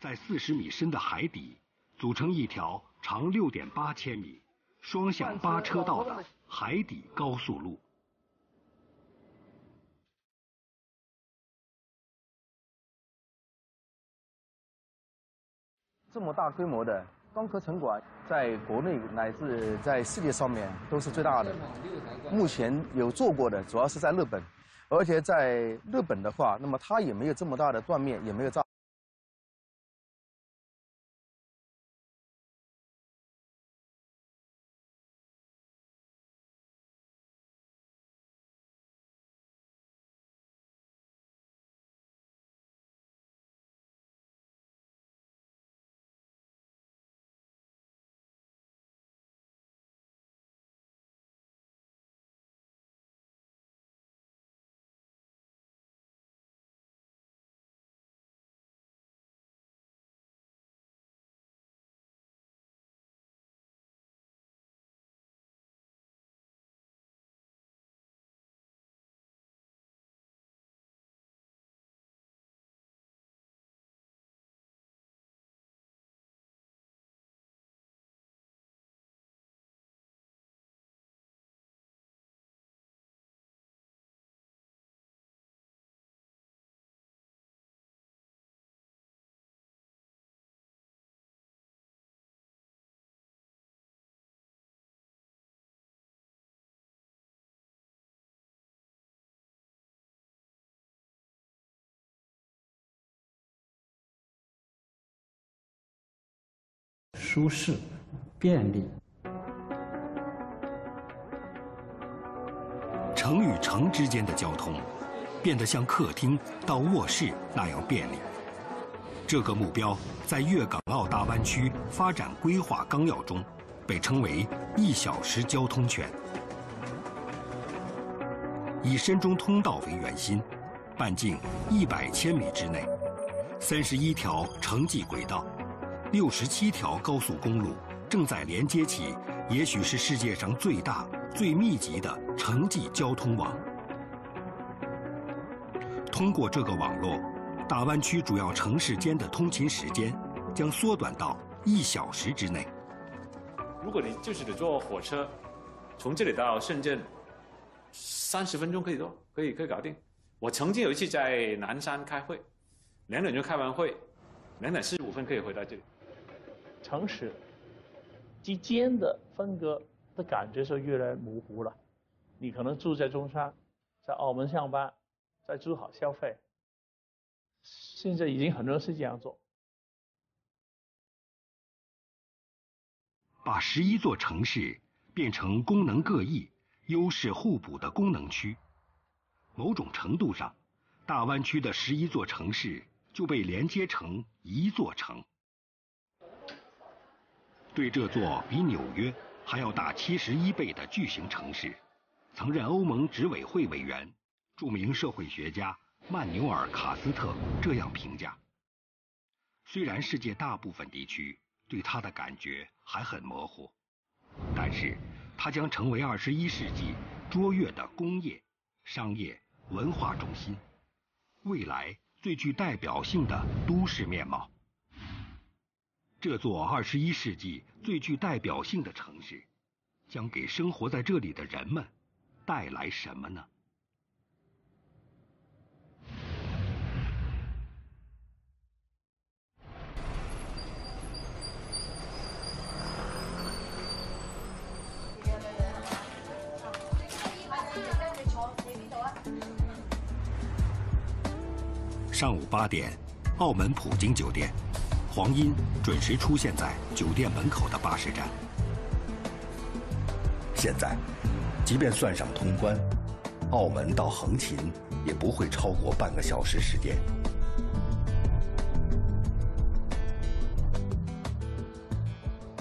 在四十米深的海底，组成一条长六点八千米、双向八车道的海底高速路。这么大规模的钢壳城管，在国内乃至在世界上面都是最大的。目前有做过的，主要是在日本，而且在日本的话，那么它也没有这么大的断面，也没有造。舒适、便利。城与城之间的交通，变得像客厅到卧室那样便利。这个目标在粤港澳大湾区发展规划纲要中，被称为“一小时交通圈”。以深中通道为圆心，半径一百千米之内，三十一条城际轨道，六十七条高速公路正在连接起，也许是世界上最大、最密集的城际交通网。通过这个网络。大湾区主要城市间的通勤时间将缩短到一小时之内。如果你就是得坐火车，从这里到深圳，三十分钟可以坐，可以可以搞定。我曾经有一次在南山开会，两点钟开完会，两点四十五分可以回到这里。城市之间的分割的感觉是越来越模糊了。你可能住在中山，在澳门上班，在珠海消费。现在已经很多人是这样做，把十一座城市变成功能各异、优势互补的功能区。某种程度上，大湾区的十一座城市就被连接成一座城。对这座比纽约还要大七十一倍的巨型城市，曾任欧盟执委会委员、著名社会学家。曼纽尔·卡斯特这样评价：虽然世界大部分地区对他的感觉还很模糊，但是他将成为二十一世纪卓越的工业、商业、文化中心，未来最具代表性的都市面貌。这座二十一世纪最具代表性的城市，将给生活在这里的人们带来什么呢？上午八点，澳门普京酒店，黄英准时出现在酒店门口的巴士站。现在，即便算上通关，澳门到横琴也不会超过半个小时时间。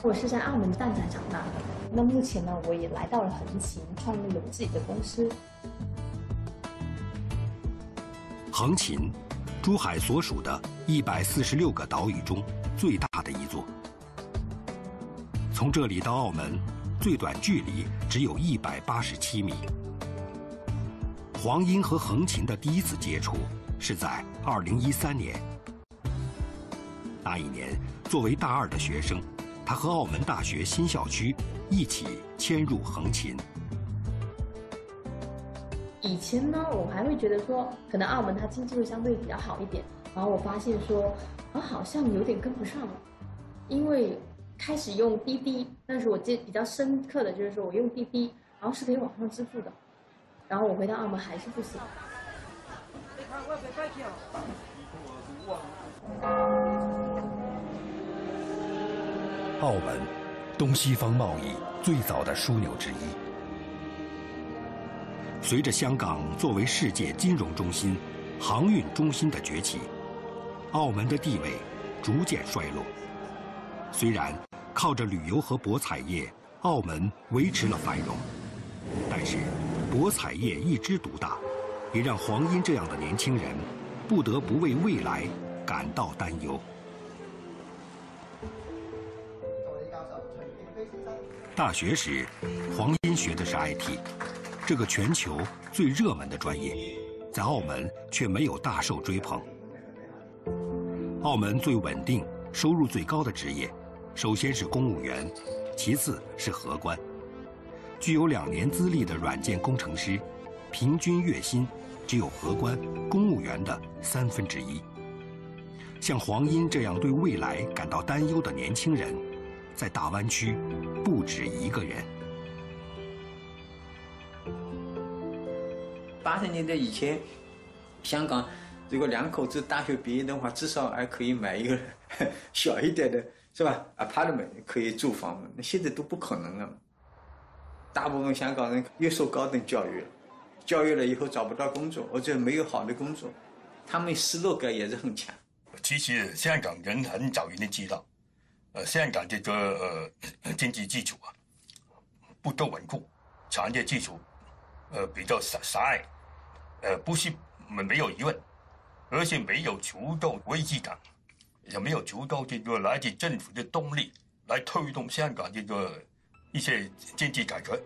我是在澳门蛋仔长大的，那目前呢，我也来到了横琴，创立了自己的公司。横琴。珠海所属的一百四十六个岛屿中最大的一座。从这里到澳门，最短距离只有一百八十七米。黄英和横琴的第一次接触是在二零一三年。那一年，作为大二的学生，他和澳门大学新校区一起迁入横琴。以前呢，我还会觉得说，可能澳门它经济会相对比较好一点。然后我发现说，我好像有点跟不上了，因为开始用滴滴。但是我记比较深刻的就是说我用滴滴，然后是可以网上支付的。然后我回到澳门还是不行。澳门，东西方贸易最早的枢纽之一。随着香港作为世界金融中心、航运中心的崛起，澳门的地位逐渐衰落。虽然靠着旅游和博彩业，澳门维持了繁荣，但是博彩业一枝独大，也让黄英这样的年轻人不得不为未来感到担忧。大学时，黄英学的是 IT。这个全球最热门的专业，在澳门却没有大受追捧。澳门最稳定、收入最高的职业，首先是公务员，其次是荷官。具有两年资历的软件工程师，平均月薪只有荷官、公务员的三分之一。像黄英这样对未来感到担忧的年轻人，在大湾区不止一个人。八十年代以前，香港如果两口子大学毕业的话，至少还可以买一个 *laughs* 小一点的是吧？apartment 可以住房嘛，那现在都不可能了。大部分香港人又受高等教育，教育了以后找不到工作，或者没有好的工作，他们失落感也是很强。其实香港人很早已经知道，呃，香港这个呃经济基础啊不够稳固，产业基础呃比较狭隘，呃不是没没有疑问，而是没有足够危机感，也没有足够这个来自政府的动力来推动香港这个。一些经济改革。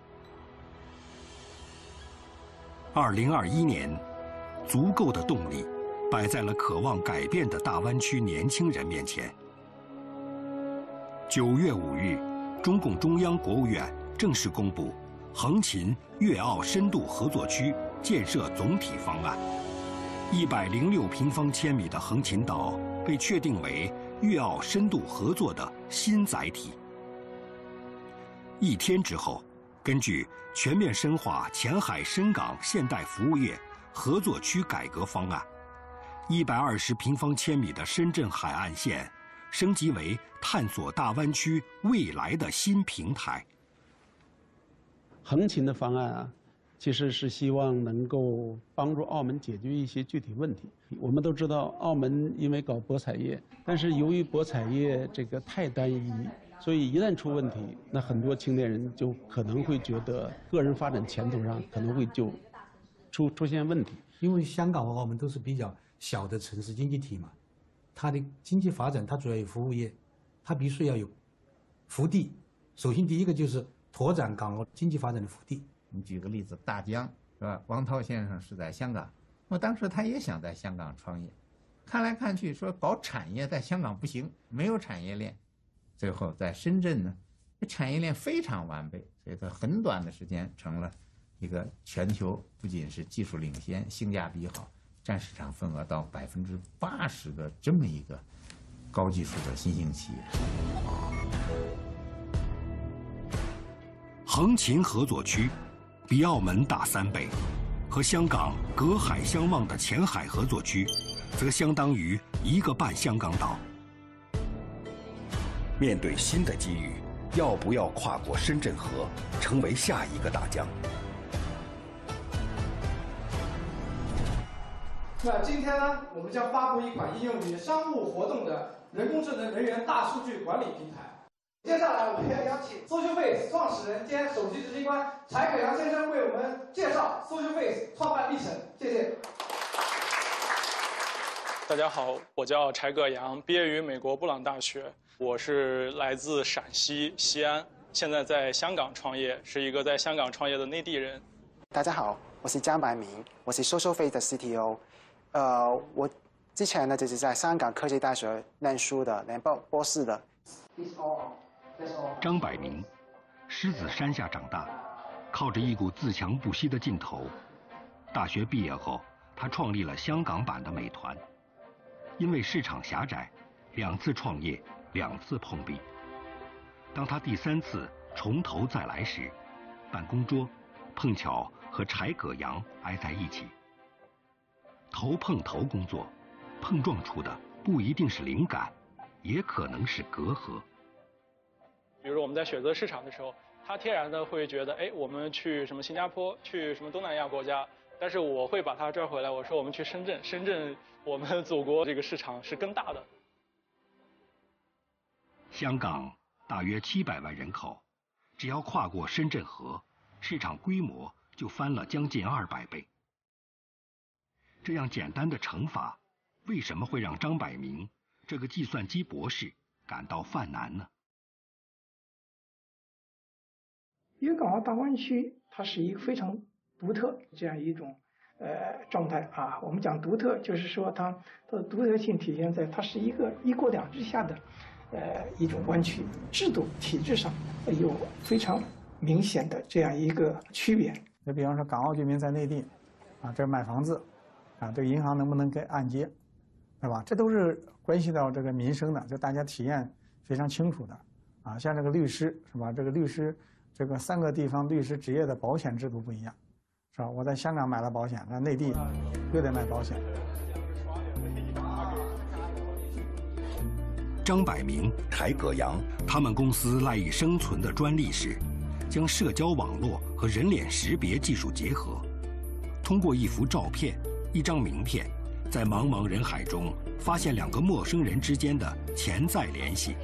二零二一年，足够的动力摆在了渴望改变的大湾区年轻人面前。九月五日，中共中央、国务院正式公布横琴粤澳深度合作区建设总体方案。一百零六平方千米的横琴岛被确定为粤澳深度合作的新载体。一天之后，根据全面深化前海深港现代服务业合作区改革方案，一百二十平方千米的深圳海岸线升级为探索大湾区未来的新平台。横琴的方案啊，其实是希望能够帮助澳门解决一些具体问题。我们都知道，澳门因为搞博彩业，但是由于博彩业这个太单一。所以一旦出问题，那很多青年人就可能会觉得个人发展前途上可能会就出出现问题。因为香港和澳门都是比较小的城市经济体嘛，它的经济发展它主要有服务业，它必须要有腹地。首先第一个就是拓展港澳经济发展的腹地。你举个例子，大疆是吧？王涛先生是在香港，我当时他也想在香港创业，看来看去说搞产业在香港不行，没有产业链。最后，在深圳呢，产业链非常完备，所以在很短的时间成了一个全球不仅是技术领先、性价比好、占市场份额到百分之八十的这么一个高技术的新兴企业。横琴合作区比澳门大三倍，和香港隔海相望的前海合作区，则相当于一个半香港岛。面对新的机遇，要不要跨过深圳河，成为下一个大疆？那今天呢，我们将发布一款应用于商务活动的人工智能人员大数据管理平台。接下来，我们要邀请 SocialFace 创始人兼首席执行官柴可阳先生为我们介绍 SocialFace 创办历程。谢谢。大家好，我叫柴葛阳，毕业于美国布朗大学。我是来自陕西西安，现在在香港创业，是一个在香港创业的内地人。大家好，我是张百明，我是 SocialFace 的 CTO。呃，我之前呢就是在香港科技大学念书的，念博博士的。张百明，狮子山下长大，靠着一股自强不息的劲头，大学毕业后，他创立了香港版的美团。因为市场狭窄，两次创业。两次碰壁。当他第三次从头再来时，办公桌碰巧和柴葛阳挨在一起。头碰头工作，碰撞出的不一定是灵感，也可能是隔阂。比如我们在选择市场的时候，他天然的会觉得，哎，我们去什么新加坡，去什么东南亚国家。但是我会把他拽回来，我说我们去深圳，深圳我们祖国这个市场是更大的。香港大约七百万人口，只要跨过深圳河，市场规模就翻了将近二百倍。这样简单的乘法，为什么会让张百明这个计算机博士感到犯难呢？粤港澳大湾区，它是一个非常独特这样一种呃状态啊。我们讲独特，就是说它它的独特性体现在它是一个一国两制下的。呃，一种湾区制度体制上有非常明显的这样一个区别。你比方说，港澳居民在内地，啊，这买房子，啊，这个银行能不能给按揭，对吧？这都是关系到这个民生的，就大家体验非常清楚的。啊，像这个律师，是吧？这个律师，这个三个地方律师职业的保险制度不一样，是吧？我在香港买了保险，在内地又得买保险。张百明、柴葛阳他们公司赖以生存的专利是，将社交网络和人脸识别技术结合，通过一幅照片、一张名片，在茫茫人海中发现两个陌生人之间的潜在联系。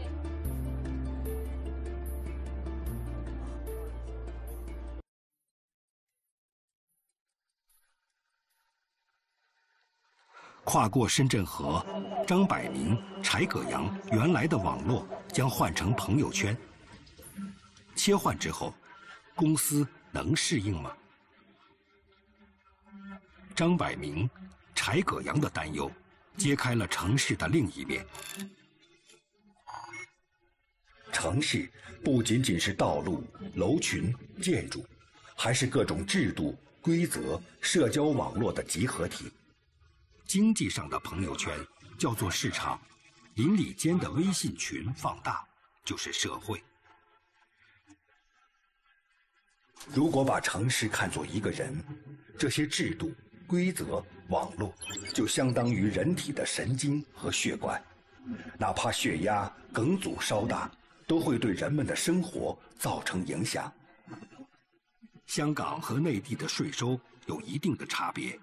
跨过深圳河，张百鸣、柴葛阳原来的网络将换成朋友圈。切换之后，公司能适应吗？张百鸣、柴葛阳的担忧，揭开了城市的另一面。城市不仅仅是道路、楼群、建筑，还是各种制度、规则、社交网络的集合体。经济上的朋友圈叫做市场，邻里间的微信群放大就是社会。如果把城市看作一个人，这些制度、规则、网络就相当于人体的神经和血管，哪怕血压、梗阻稍大，都会对人们的生活造成影响。香港和内地的税收有一定的差别，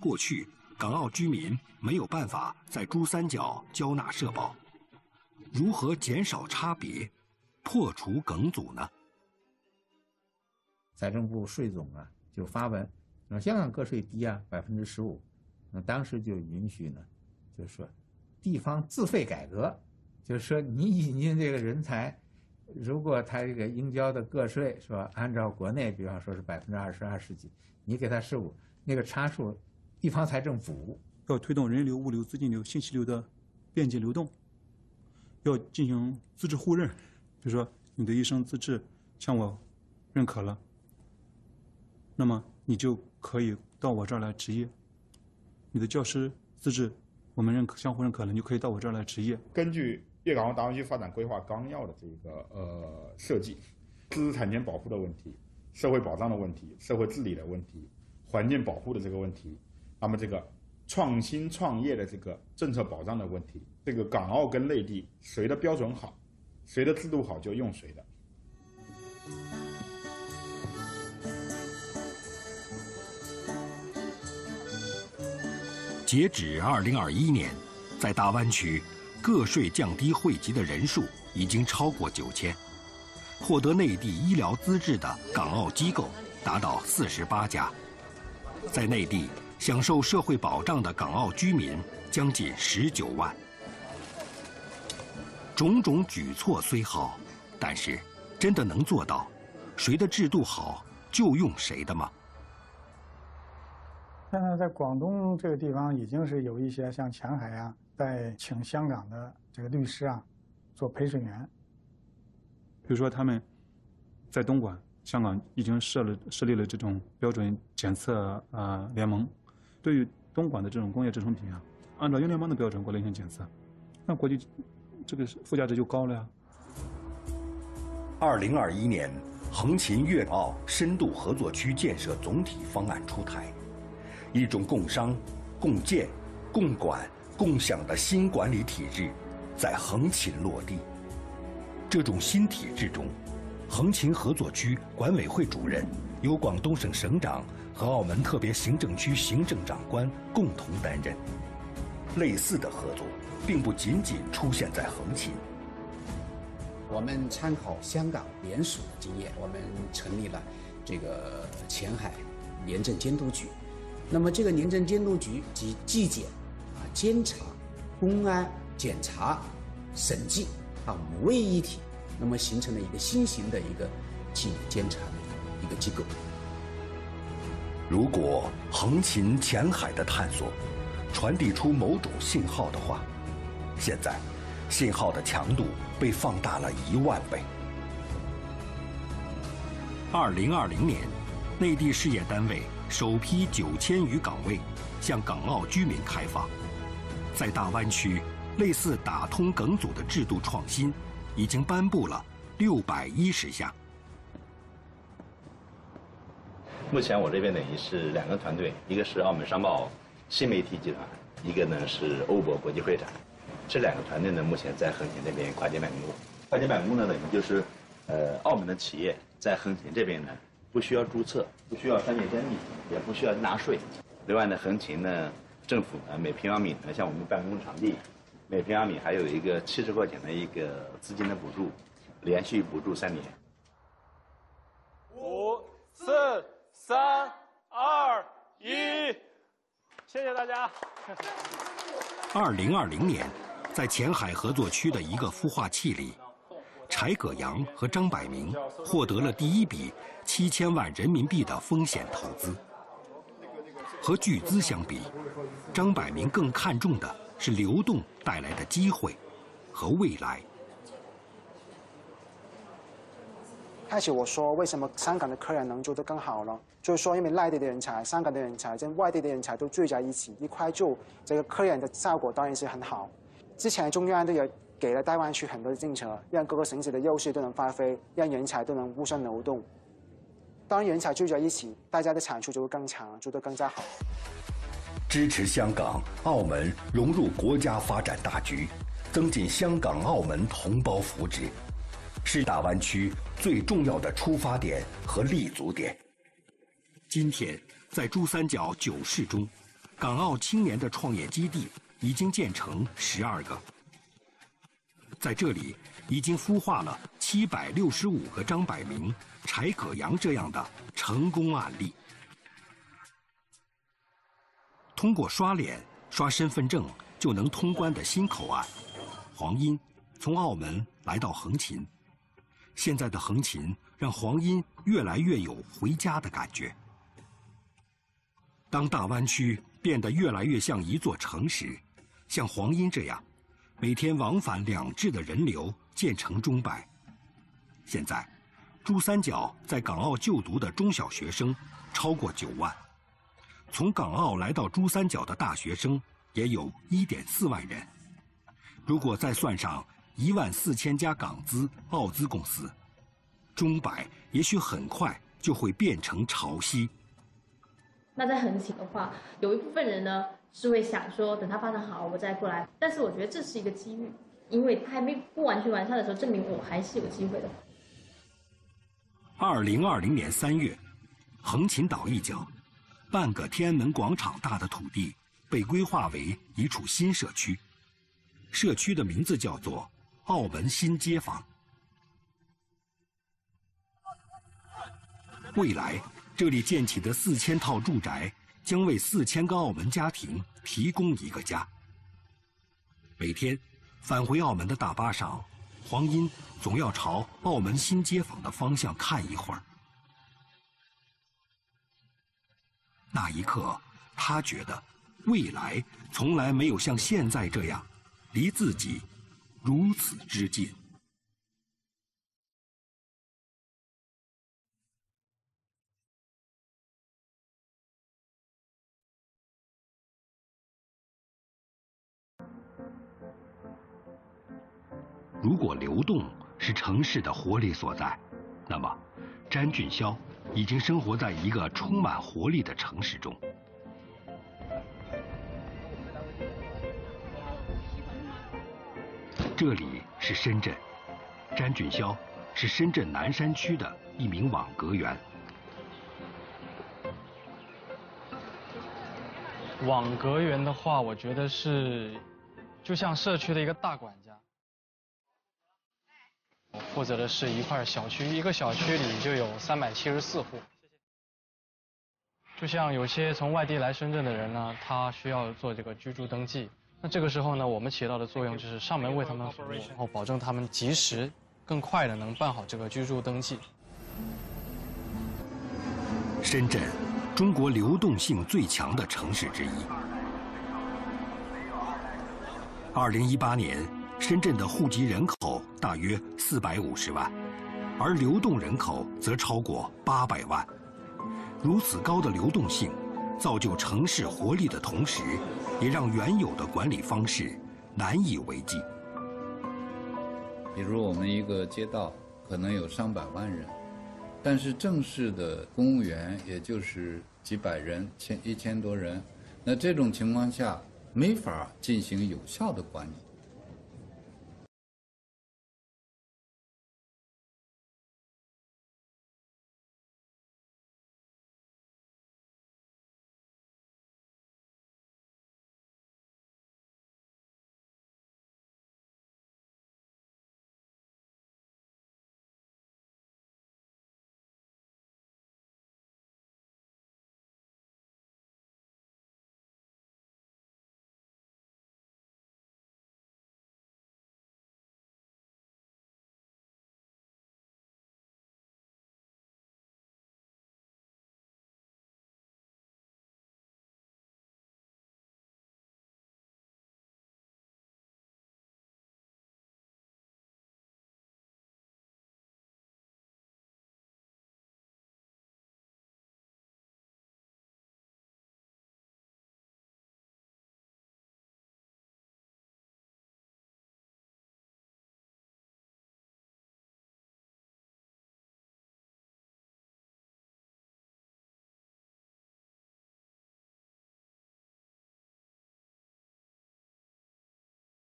过去。港澳居民没有办法在珠三角交纳社保，如何减少差别，破除梗阻呢？财政部税总啊就发文，那香港个税低啊百分之十五，那当时就允许呢，就是说地方自费改革，就是说你引进这个人才，如果他这个应交的个税是吧，按照国内比方说是百分之二十二十几，你给他十五，那个差数。地方财政府要推动人流、物流、资金流、信息流的便捷流动，要进行资质互认，比如说你的医生资质向我认可了，那么你就可以到我这儿来执业；你的教师资质我们认可、相互认可了，你就可以到我这儿来执业。根据粤港澳大湾区发展规划纲要的这个呃设计，知识产权保护的问题、社会保障的问题、社会治理的问题、环境保护的这个问题。那么这个创新创业的这个政策保障的问题，这个港澳跟内地谁的标准好，谁的制度好就用谁的。截止二零二一年，在大湾区，个税降低汇集的人数已经超过九千，获得内地医疗资质的港澳机构达到四十八家，在内地。享受社会保障的港澳居民将近十九万。种种举措虽好，但是真的能做到谁的制度好就用谁的吗？现在在广东这个地方，已经是有一些像前海啊，在请香港的这个律师啊做陪审员。比如说他们在东莞、香港已经设了设立了这种标准检测啊联盟。对于东莞的这种工业制成品啊，按照英联邦的标准过来进行检测，那国际这个附加值就高了呀。二零二一年，横琴粤澳深度合作区建设总体方案出台，一种共商、共建、共管、共享的新管理体制在横琴落地。这种新体制中，横琴合作区管委会主任由广东省省长。和澳门特别行政区行政长官共同担任。类似的合作，并不仅仅出现在横琴。我们参考香港联署的经验，我们成立了这个前海廉政监督局。那么这个廉政监督局集纪检、啊监察、公安、检察、审计啊五位一体，那么形成了一个新型的一个纪律监察的一个机构。如果横琴前海的探索传递出某种信号的话，现在信号的强度被放大了一万倍。二零二零年，内地事业单位首批九千余岗位向港澳居民开放，在大湾区，类似打通梗阻的制度创新已经颁布了六百一十项。目前我这边等于是两个团队，一个是澳门商报新媒体集团，一个呢是欧博国际会展。这两个团队呢，目前在横琴这边跨境办公。跨境办公呢，等于就是，呃，澳门的企业在横琴这边呢，不需要注册，不需要商业登记，也不需要纳税。另外呢，横琴呢，政府呢，每平方米呢，像我们办公场地，每平方米还有一个七十块钱的一个资金的补助，连续补助三年。五、四、三、二、一，谢谢大家。二零二零年，在前海合作区的一个孵化器里。柴葛阳和张百明获得了第一笔七千万人民币的风险投资。和巨资相比，张百明更看重的是流动带来的机会和未来。开始我说为什么香港的客人能做得更好呢？就是说，因为内地的人才、香港的人才跟外地的人才都聚在一起，一块住，这个客人的效果当然是很好。之前中央都有。给了大湾区很多的政策，让各个城市的优势都能发挥，让人才都能互相流动。当人才聚在一起，大家的产出就会更强，做得更加好。支持香港、澳门融入国家发展大局，增进香港、澳门同胞福祉，是大湾区最重要的出发点和立足点。今天，在珠三角九市中，港澳青年的创业基地已经建成十二个。在这里，已经孵化了七百六十五个张百明、柴可阳这样的成功案例。通过刷脸、刷身份证就能通关的新口岸，黄英从澳门来到横琴。现在的横琴让黄英越来越有回家的感觉。当大湾区变得越来越像一座城时，像黄英这样。每天往返两至的人流渐成钟摆。现在，珠三角在港澳就读的中小学生超过九万，从港澳来到珠三角的大学生也有一点四万人。如果再算上一万四千家港资、澳资公司，中百也许很快就会变成潮汐。那在横琴的话，有一部分人呢。是会想说，等它发展好，我再过来。但是我觉得这是一个机遇，因为它还没不完全完善的时候，证明我还是有机会的。二零二零年三月，横琴岛一角，半个天安门广场大的土地被规划为一处新社区，社区的名字叫做澳门新街坊。未来这里建起的四千套住宅。将为四千个澳门家庭提供一个家。每天返回澳门的大巴上，黄英总要朝澳门新街坊的方向看一会儿。那一刻，他觉得未来从来没有像现在这样离自己如此之近。如果流动是城市的活力所在，那么詹俊霄已经生活在一个充满活力的城市中。这里是深圳，詹俊霄是深圳南山区的一名网格员。网格员的话，我觉得是就像社区的一个大管家。我负责的是一块小区，一个小区里就有三百七十四户。就像有些从外地来深圳的人呢，他需要做这个居住登记，那这个时候呢，我们起到的作用就是上门为他们服务，然后保证他们及时、更快的能办好这个居住登记。深圳，中国流动性最强的城市之一。二零一八年。深圳的户籍人口大约四百五十万，而流动人口则超过八百万。如此高的流动性，造就城市活力的同时，也让原有的管理方式难以为继。比如我们一个街道可能有上百万人，但是正式的公务员也就是几百人、千一千多人，那这种情况下没法进行有效的管理。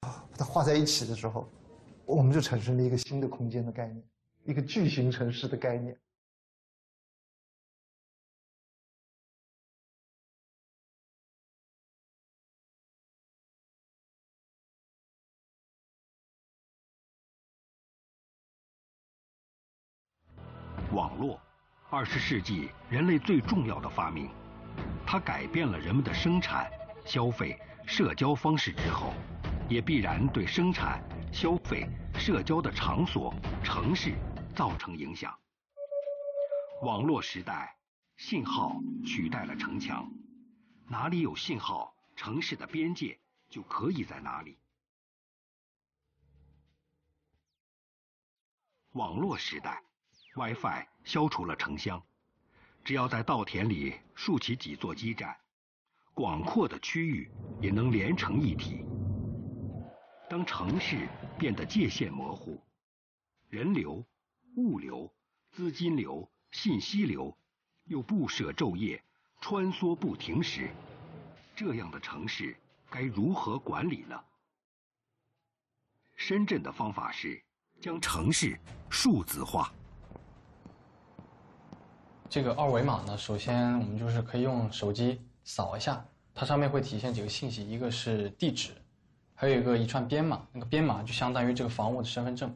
把它画在一起的时候，我们就产生了一个新的空间的概念，一个巨型城市的概念。网络，二十世纪人类最重要的发明，它改变了人们的生产、消费、社交方式之后，也必然对生产、消费、社交的场所、城市造成影响。网络时代，信号取代了城墙，哪里有信号，城市的边界就可以在哪里。网络时代。WiFi 消除了城乡，只要在稻田里竖起几座基站，广阔的区域也能连成一体。当城市变得界限模糊，人流、物流、资金流、信息流又不舍昼夜、穿梭不停时，这样的城市该如何管理呢？深圳的方法是将城市数字化。这个二维码呢，首先我们就是可以用手机扫一下，它上面会体现几个信息，一个是地址，还有一个一串编码，那个编码就相当于这个房屋的身份证。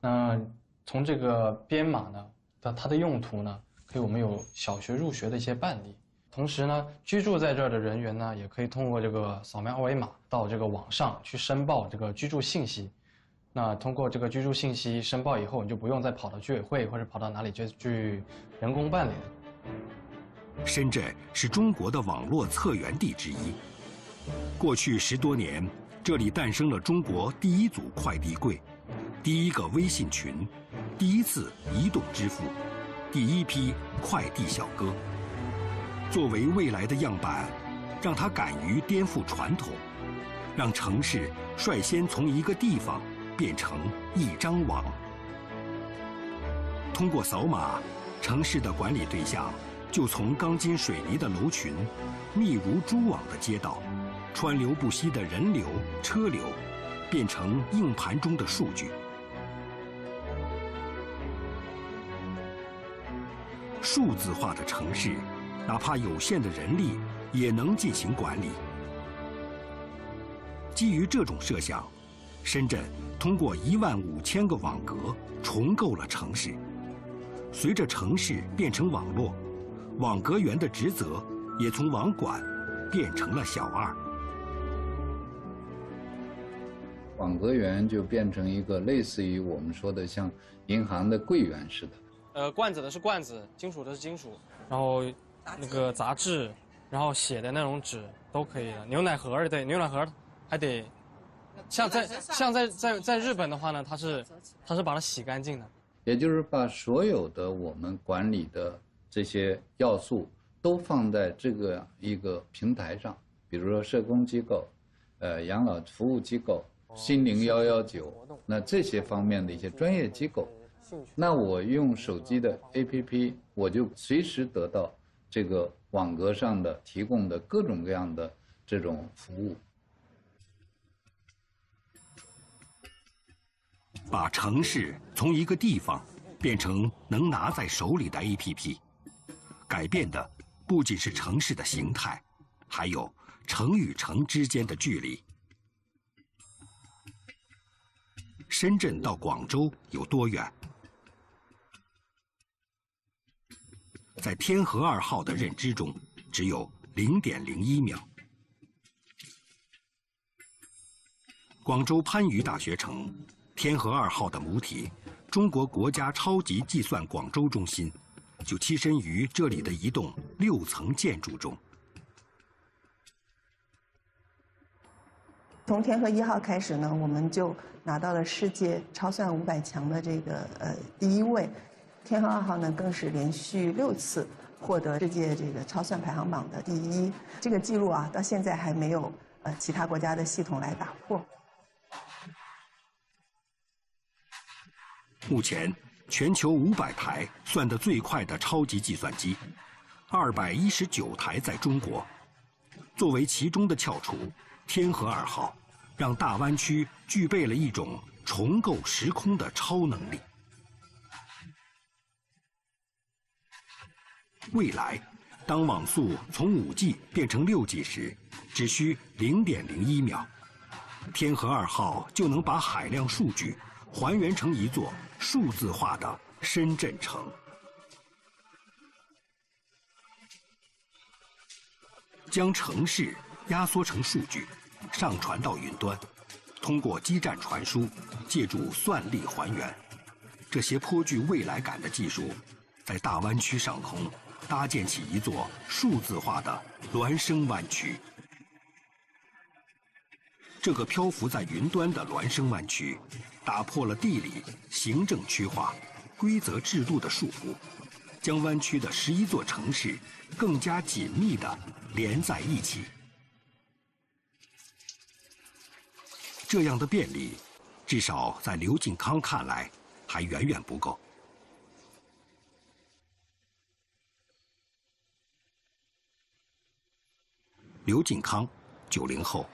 那从这个编码呢，的它的用途呢，可以我们有小学入学的一些办理，同时呢，居住在这儿的人员呢，也可以通过这个扫描二维码到这个网上去申报这个居住信息。那通过这个居住信息申报以后，你就不用再跑到居委会或者跑到哪里去去人工办理了。深圳是中国的网络策源地之一。过去十多年，这里诞生了中国第一组快递柜、第一个微信群、第一次移动支付、第一批快递小哥。作为未来的样板，让它敢于颠覆传统，让城市率先从一个地方。变成一张网，通过扫码，城市的管理对象就从钢筋水泥的楼群、密如蛛网的街道、川流不息的人流车流，变成硬盘中的数据。数字化的城市，哪怕有限的人力也能进行管理。基于这种设想，深圳。通过一万五千个网格重构了城市。随着城市变成网络，网格员的职责也从网管变成了小二。网格员就变成一个类似于我们说的像银行的柜员似的。呃，罐子的是罐子，金属的是金属，然后那个杂志，然后写的那种纸都可以的。牛奶盒儿对，牛奶盒儿还得。像在像在在在日本的话呢，它是它是把它洗干净的，也就是把所有的我们管理的这些要素都放在这个一个平台上，比如说社工机构、呃养老服务机构、心灵幺幺九，那这些方面的一些专业机构，那我用手机的 APP，我就随时得到这个网格上的提供的各种各样的这种服务。把城市从一个地方变成能拿在手里的 APP，改变的不仅是城市的形态，还有城与城之间的距离。深圳到广州有多远？在天河二号的认知中，只有零点零一秒。广州番禺大学城。天河二号的母体，中国国家超级计算广州中心，就栖身于这里的一栋六层建筑中。从天河一号开始呢，我们就拿到了世界超算五百强的这个呃第一位，天河二号呢更是连续六次获得世界这个超算排行榜的第一，这个记录啊到现在还没有呃其他国家的系统来打破。目前，全球五百台算得最快的超级计算机，二百一十九台在中国。作为其中的翘楚，天河二号让大湾区具备了一种重构时空的超能力。未来，当网速从 5G 变成 6G 时，只需0.01秒，天河二号就能把海量数据还原成一座数字化的深圳城。将城市压缩成数据，上传到云端，通过基站传输，借助算力还原。这些颇具未来感的技术，在大湾区上空搭建起一座数字化的孪生湾区。这个漂浮在云端的孪生湾区，打破了地理、行政区划、规则制度的束缚，将湾区的十一座城市更加紧密地连在一起。这样的便利，至少在刘敬康看来，还远远不够。刘敬康，九零后，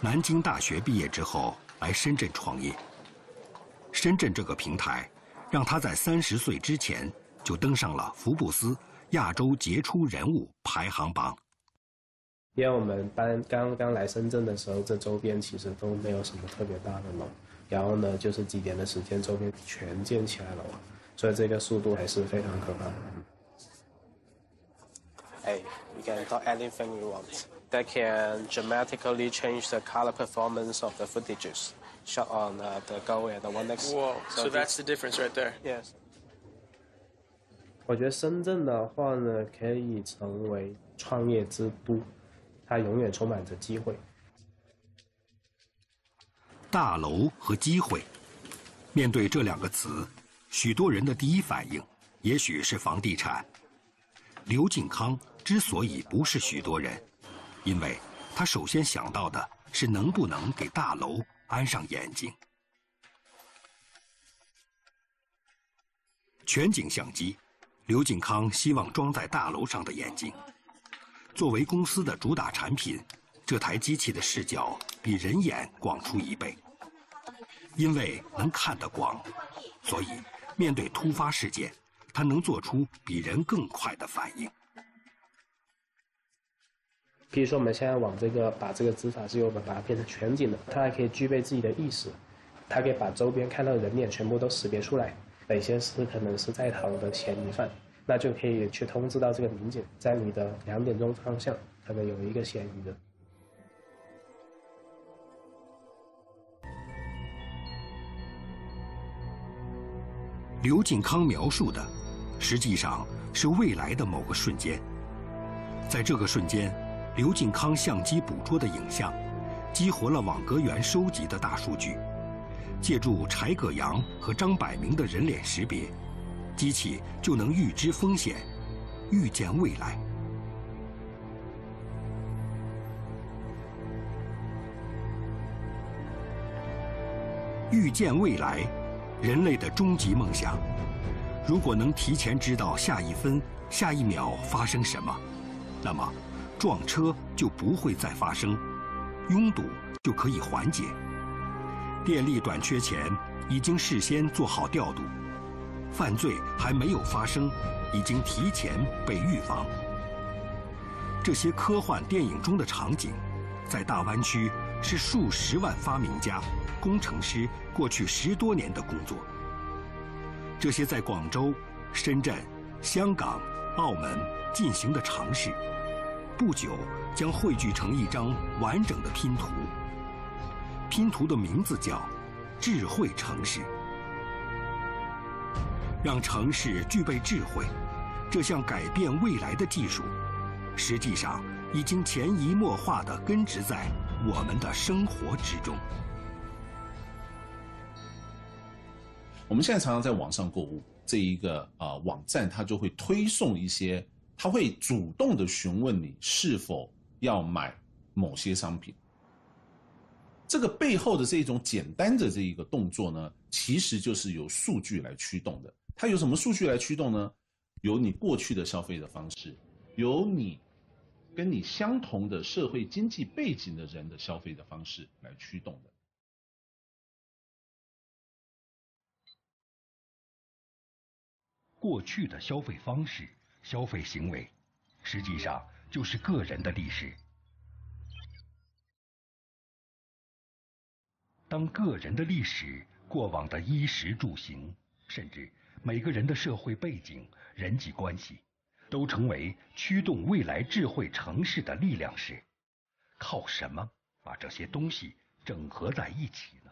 南京大学毕业之后来深圳创业。深圳这个平台，让他在三十岁之前就登上了福布斯亚洲杰出人物排行榜。因为我们搬刚刚来深圳的时候，这周边其实都没有什么特别大的楼，然后呢，就是几年的时间，周边全建起来了，所以这个速度还是非常可怕的。Hey, you can talk anything you want. That can dramatically change the color performance of the footages shot on uh, the Go and the One X. Whoa, so that's the difference right there. Yes. 我觉得深圳的话呢，可以成为创业之都，它永远充满着机会。大楼和机会，面对这两个词，许多人的第一反应也许是房地产。刘敬康之所以不是许多人，因为他首先想到的是能不能给大楼安上眼睛。全景相机，刘敬康希望装在大楼上的眼睛。作为公司的主打产品，这台机器的视角比人眼广出一倍。因为能看得广，所以面对突发事件，它能做出比人更快的反应。比如说我们现在往这个把这个执法自由本把它变成全景的，它还可以具备自己的意识，它可以把周边看到的人脸全部都识别出来，哪些是可能是在逃的嫌疑犯，那就可以去通知到这个民警，在你的两点钟方向可能有一个嫌疑的。刘进康描述的，实际上是未来的某个瞬间。在这个瞬间，刘进康相机捕捉的影像，激活了网格员收集的大数据，借助柴葛阳和张百鸣的人脸识别，机器就能预知风险，预见未来。预见未来，人类的终极梦想。如果能提前知道下一分、下一秒发生什么，那么撞车就不会再发生，拥堵就可以缓解。电力短缺前已经事先做好调度，犯罪还没有发生，已经提前被预防。这些科幻电影中的场景，在大湾区是数十万发明家、工程师过去十多年的工作。这些在广州、深圳、香港、澳门进行的尝试，不久将汇聚成一张完整的拼图。拼图的名字叫“智慧城市”。让城市具备智慧，这项改变未来的技术，实际上已经潜移默化地根植在我们的生活之中。我们现在常常在网上购物，这一个啊、呃网站它就会推送一些，它会主动的询问你是否要买某些商品。这个背后的这种简单的这一个动作呢，其实就是由数据来驱动的。它有什么数据来驱动呢？有你过去的消费的方式，有你跟你相同的社会经济背景的人的消费的方式来驱动的。过去的消费方式、消费行为，实际上就是个人的历史。当个人的历史、过往的衣食住行，甚至每个人的社会背景、人际关系，都成为驱动未来智慧城市的力量时，靠什么把这些东西整合在一起呢？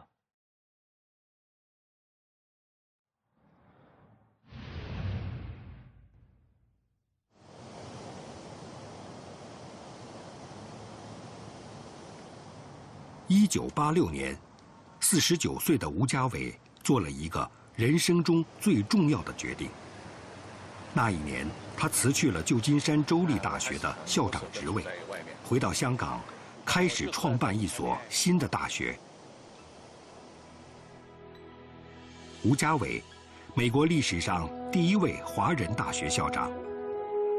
一九八六年，四十九岁的吴家伟做了一个人生中最重要的决定。那一年，他辞去了旧金山州立大学的校长职位，回到香港，开始创办一所新的大学。吴家伟，美国历史上第一位华人大学校长，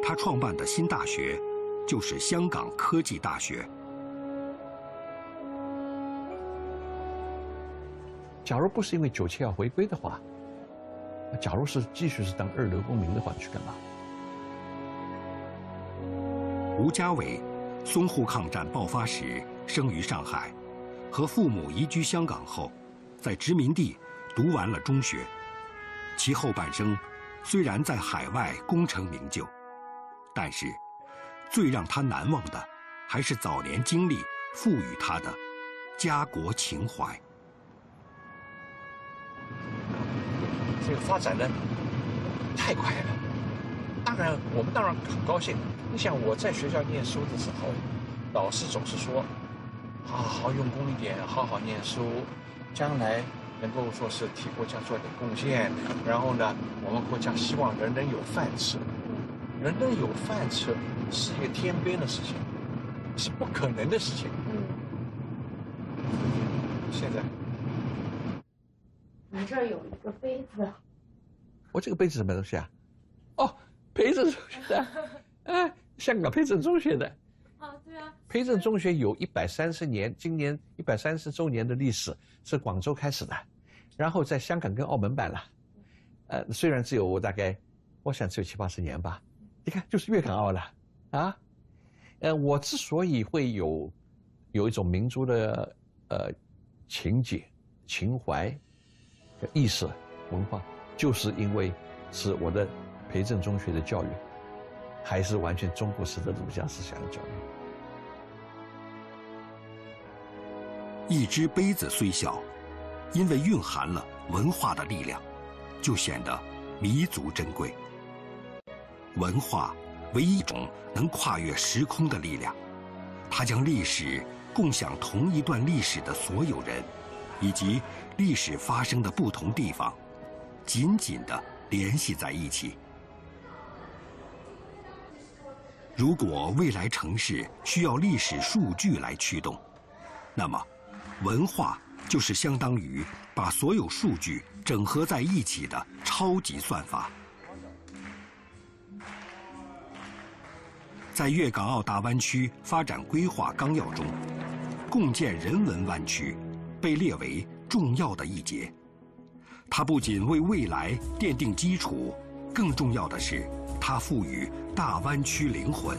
他创办的新大学就是香港科技大学。假如不是因为九七要回归的话，假如是继续是当二流公民的话，去干嘛？吴家伟，淞沪抗战爆发时生于上海，和父母移居香港后，在殖民地读完了中学。其后半生虽然在海外功成名就，但是最让他难忘的，还是早年经历赋予他的家国情怀。这个发展的太快了，当然我们当然很高兴。你想我在学校念书的时候，老师总是说，好好用功一点，好好念书，将来能够说是替国家做点贡献。然后呢，我们国家希望人人有饭吃，人人有饭吃是一个天边的事情，是不可能的事情。嗯现在。你这儿有一个杯子，我这个杯子什么东西啊？哦，培正中学的，*laughs* 哎，香港培正中学的。啊，对啊。培正中学有一百三十年，今年一百三十周年的历史，是广州开始的，然后在香港跟澳门办了。呃，虽然只有大概，我想只有七八十年吧。你看，就是粤港澳了，啊，呃，我之所以会有有一种民族的呃情结情怀。意识文化，就是因为是我的培正中学的教育，还是完全中国式的儒家思想的教育。一只杯子虽小，因为蕴含了文化的力量，就显得弥足珍贵。文化为一种能跨越时空的力量，它将历史共享同一段历史的所有人，以及。历史发生的不同地方，紧紧地联系在一起。如果未来城市需要历史数据来驱动，那么，文化就是相当于把所有数据整合在一起的超级算法。在粤港澳大湾区发展规划纲要中，共建人文湾区被列为。重要的一节，它不仅为未来奠定基础，更重要的是，它赋予大湾区灵魂，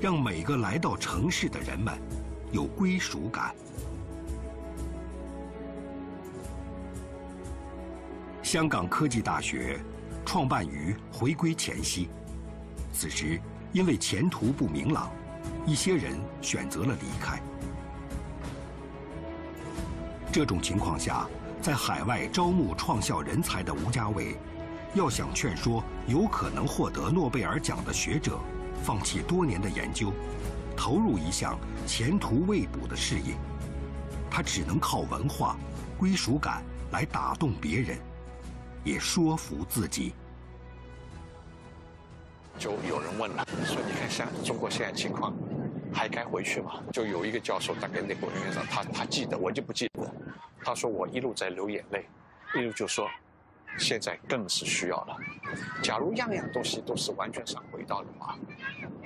让每个来到城市的人们有归属感。香港科技大学创办于回归前夕，此时因为前途不明朗，一些人选择了离开。这种情况下，在海外招募创校人才的吴家伟，要想劝说有可能获得诺贝尔奖的学者放弃多年的研究，投入一项前途未卜的事业，他只能靠文化归属感来打动别人，也说服自己。就有人问了，说你看像中国现在情况。还该回去吗？就有一个教授，大概那个院长，他他记得，我就不记。他说我一路在流眼泪，一路就说，现在更是需要了。假如样样东西都是完全上轨道的话，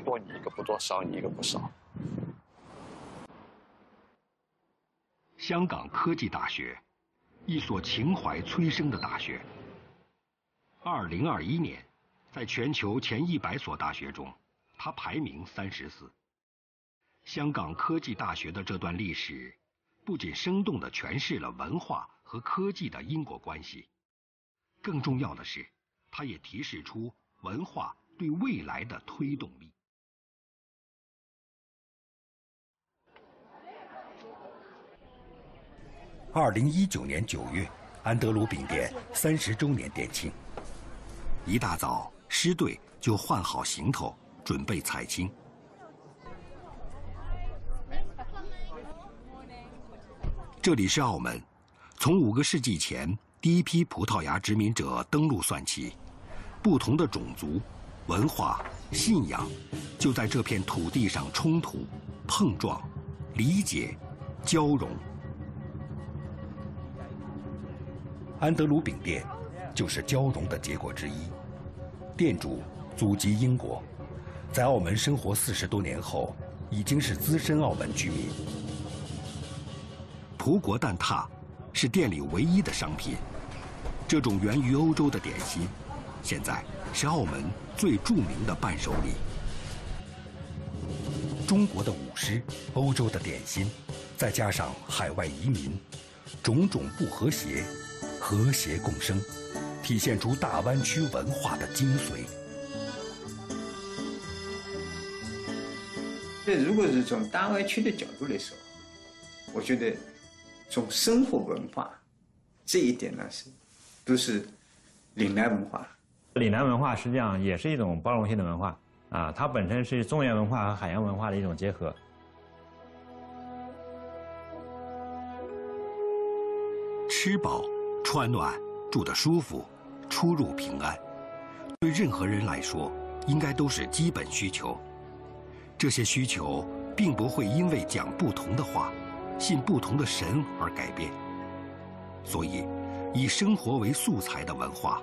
多。你一个不多，少你一个不少。香港科技大学，一所情怀催生的大学。二零二一年，在全球前一百所大学中，它排名三十四。香港科技大学的这段历史，不仅生动地诠释了文化和科技的因果关系，更重要的是，它也提示出文化对未来的推动力。二零一九年九月，安德鲁饼店三十周年店庆。一大早，师队就换好行头，准备采青。这里是澳门，从五个世纪前第一批葡萄牙殖民者登陆算起，不同的种族、文化、信仰就在这片土地上冲突、碰撞、理解、交融。安德鲁饼店就是交融的结果之一。店主祖籍英国，在澳门生活四十多年后，已经是资深澳门居民。葡国蛋挞是店里唯一的商品。这种源于欧洲的点心，现在是澳门最著名的伴手礼。中国的舞狮，欧洲的点心，再加上海外移民，种种不和谐。和谐共生，体现出大湾区文化的精髓。这如果是从大湾区的角度来说，我觉得从生活文化这一点呢是都是岭南文化。岭南文化实际上也是一种包容性的文化啊，它本身是中原文化和海洋文化的一种结合。吃饱。穿暖，住得舒服，出入平安，对任何人来说，应该都是基本需求。这些需求并不会因为讲不同的话、信不同的神而改变。所以，以生活为素材的文化，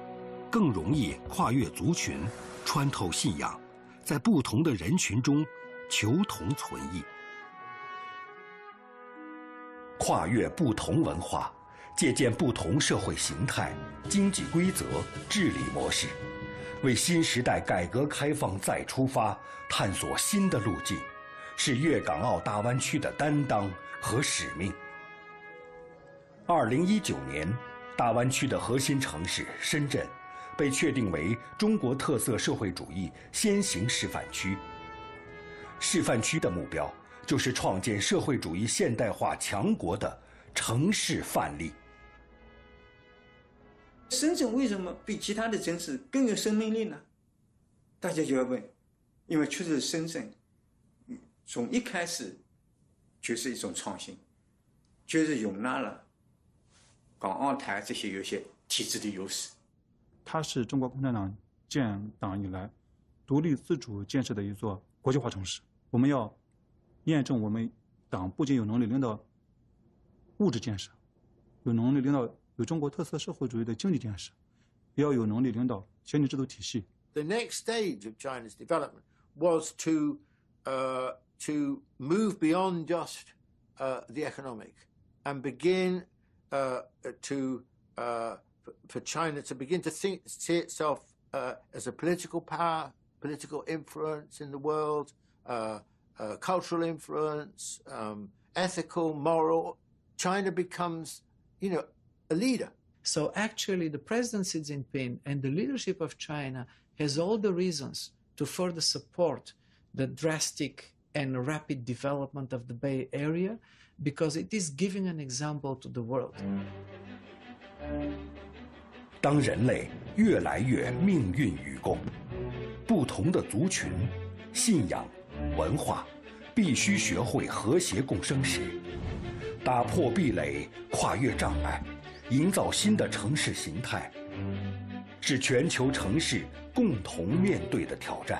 更容易跨越族群，穿透信仰，在不同的人群中求同存异。跨越不同文化。借鉴不同社会形态、经济规则、治理模式，为新时代改革开放再出发，探索新的路径，是粤港澳大湾区的担当和使命。二零一九年，大湾区的核心城市深圳，被确定为中国特色社会主义先行示范区。示范区的目标，就是创建社会主义现代化强国的城市范例。深圳为什么比其他的城市更有生命力呢？大家就要问，因为确实深圳从一开始就是一种创新，就是容纳了港澳台这些有些体制的优势。它是中国共产党建党以来独立自主建设的一座国际化城市。我们要验证我们党不仅有能力领导物质建设，有能力领导。有中国特色社会主义的经济建设，也要有能力领导先进制度体系。The next stage of China's development was to uh, to move beyond just uh, the economic and begin uh, to uh, for China to begin to think, see itself uh, as a political power, political influence in the world, uh, cultural influence, um, ethical, moral. China becomes, you know, a leader. So actually, the President Xi Jinping and the leadership of China has all the reasons to further support the drastic and rapid development of the Bay Area because it is giving an example to the world. 当人类越来越命运与共，不同的族群、信仰、文化必须学会和谐共生时，打破壁垒，跨越障碍。营造新的城市形态，是全球城市共同面对的挑战。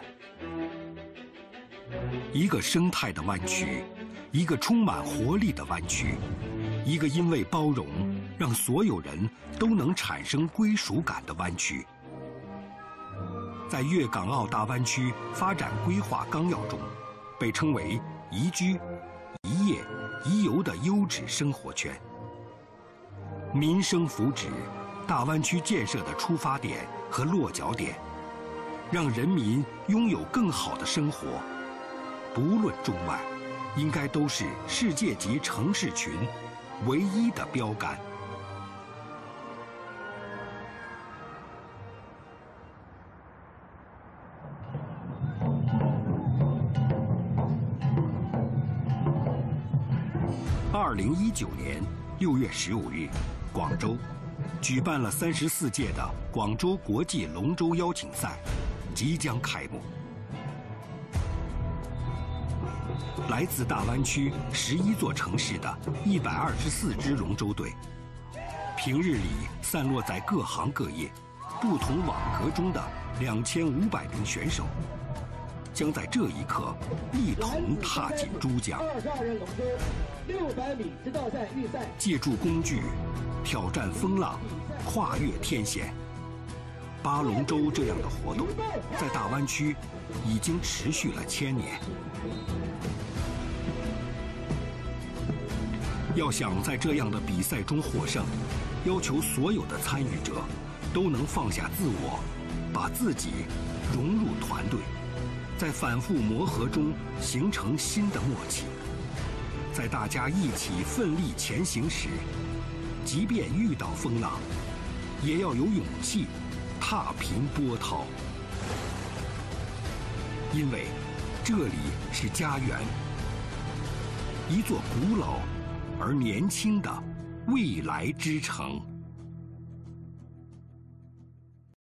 一个生态的湾区，一个充满活力的湾区，一个因为包容，让所有人都能产生归属感的湾区。在粤港澳大湾区发展规划纲要中，被称为宜居、宜业、宜游的优质生活圈。民生福祉，大湾区建设的出发点和落脚点，让人民拥有更好的生活，不论中外，应该都是世界级城市群唯一的标杆。二零一九年六月十五日，广州举办了三十四届的广州国际龙舟邀请赛，即将开幕。来自大湾区十一座城市的一百二十四支龙舟队，平日里散落在各行各业、不同网格中的两千五百名选手，将在这一刻一同踏进珠江。二十二人龙舟六百米直道赛预赛，借助工具挑战风浪，跨越天险。扒龙舟这样的活动，在大湾区已经持续了千年。要想在这样的比赛中获胜，要求所有的参与者都能放下自我，把自己融入团队，在反复磨合中形成新的默契。在大家一起奋力前行时，即便遇到风浪，也要有勇气踏平波涛，因为这里是家园，一座古老。而年轻的未来之城。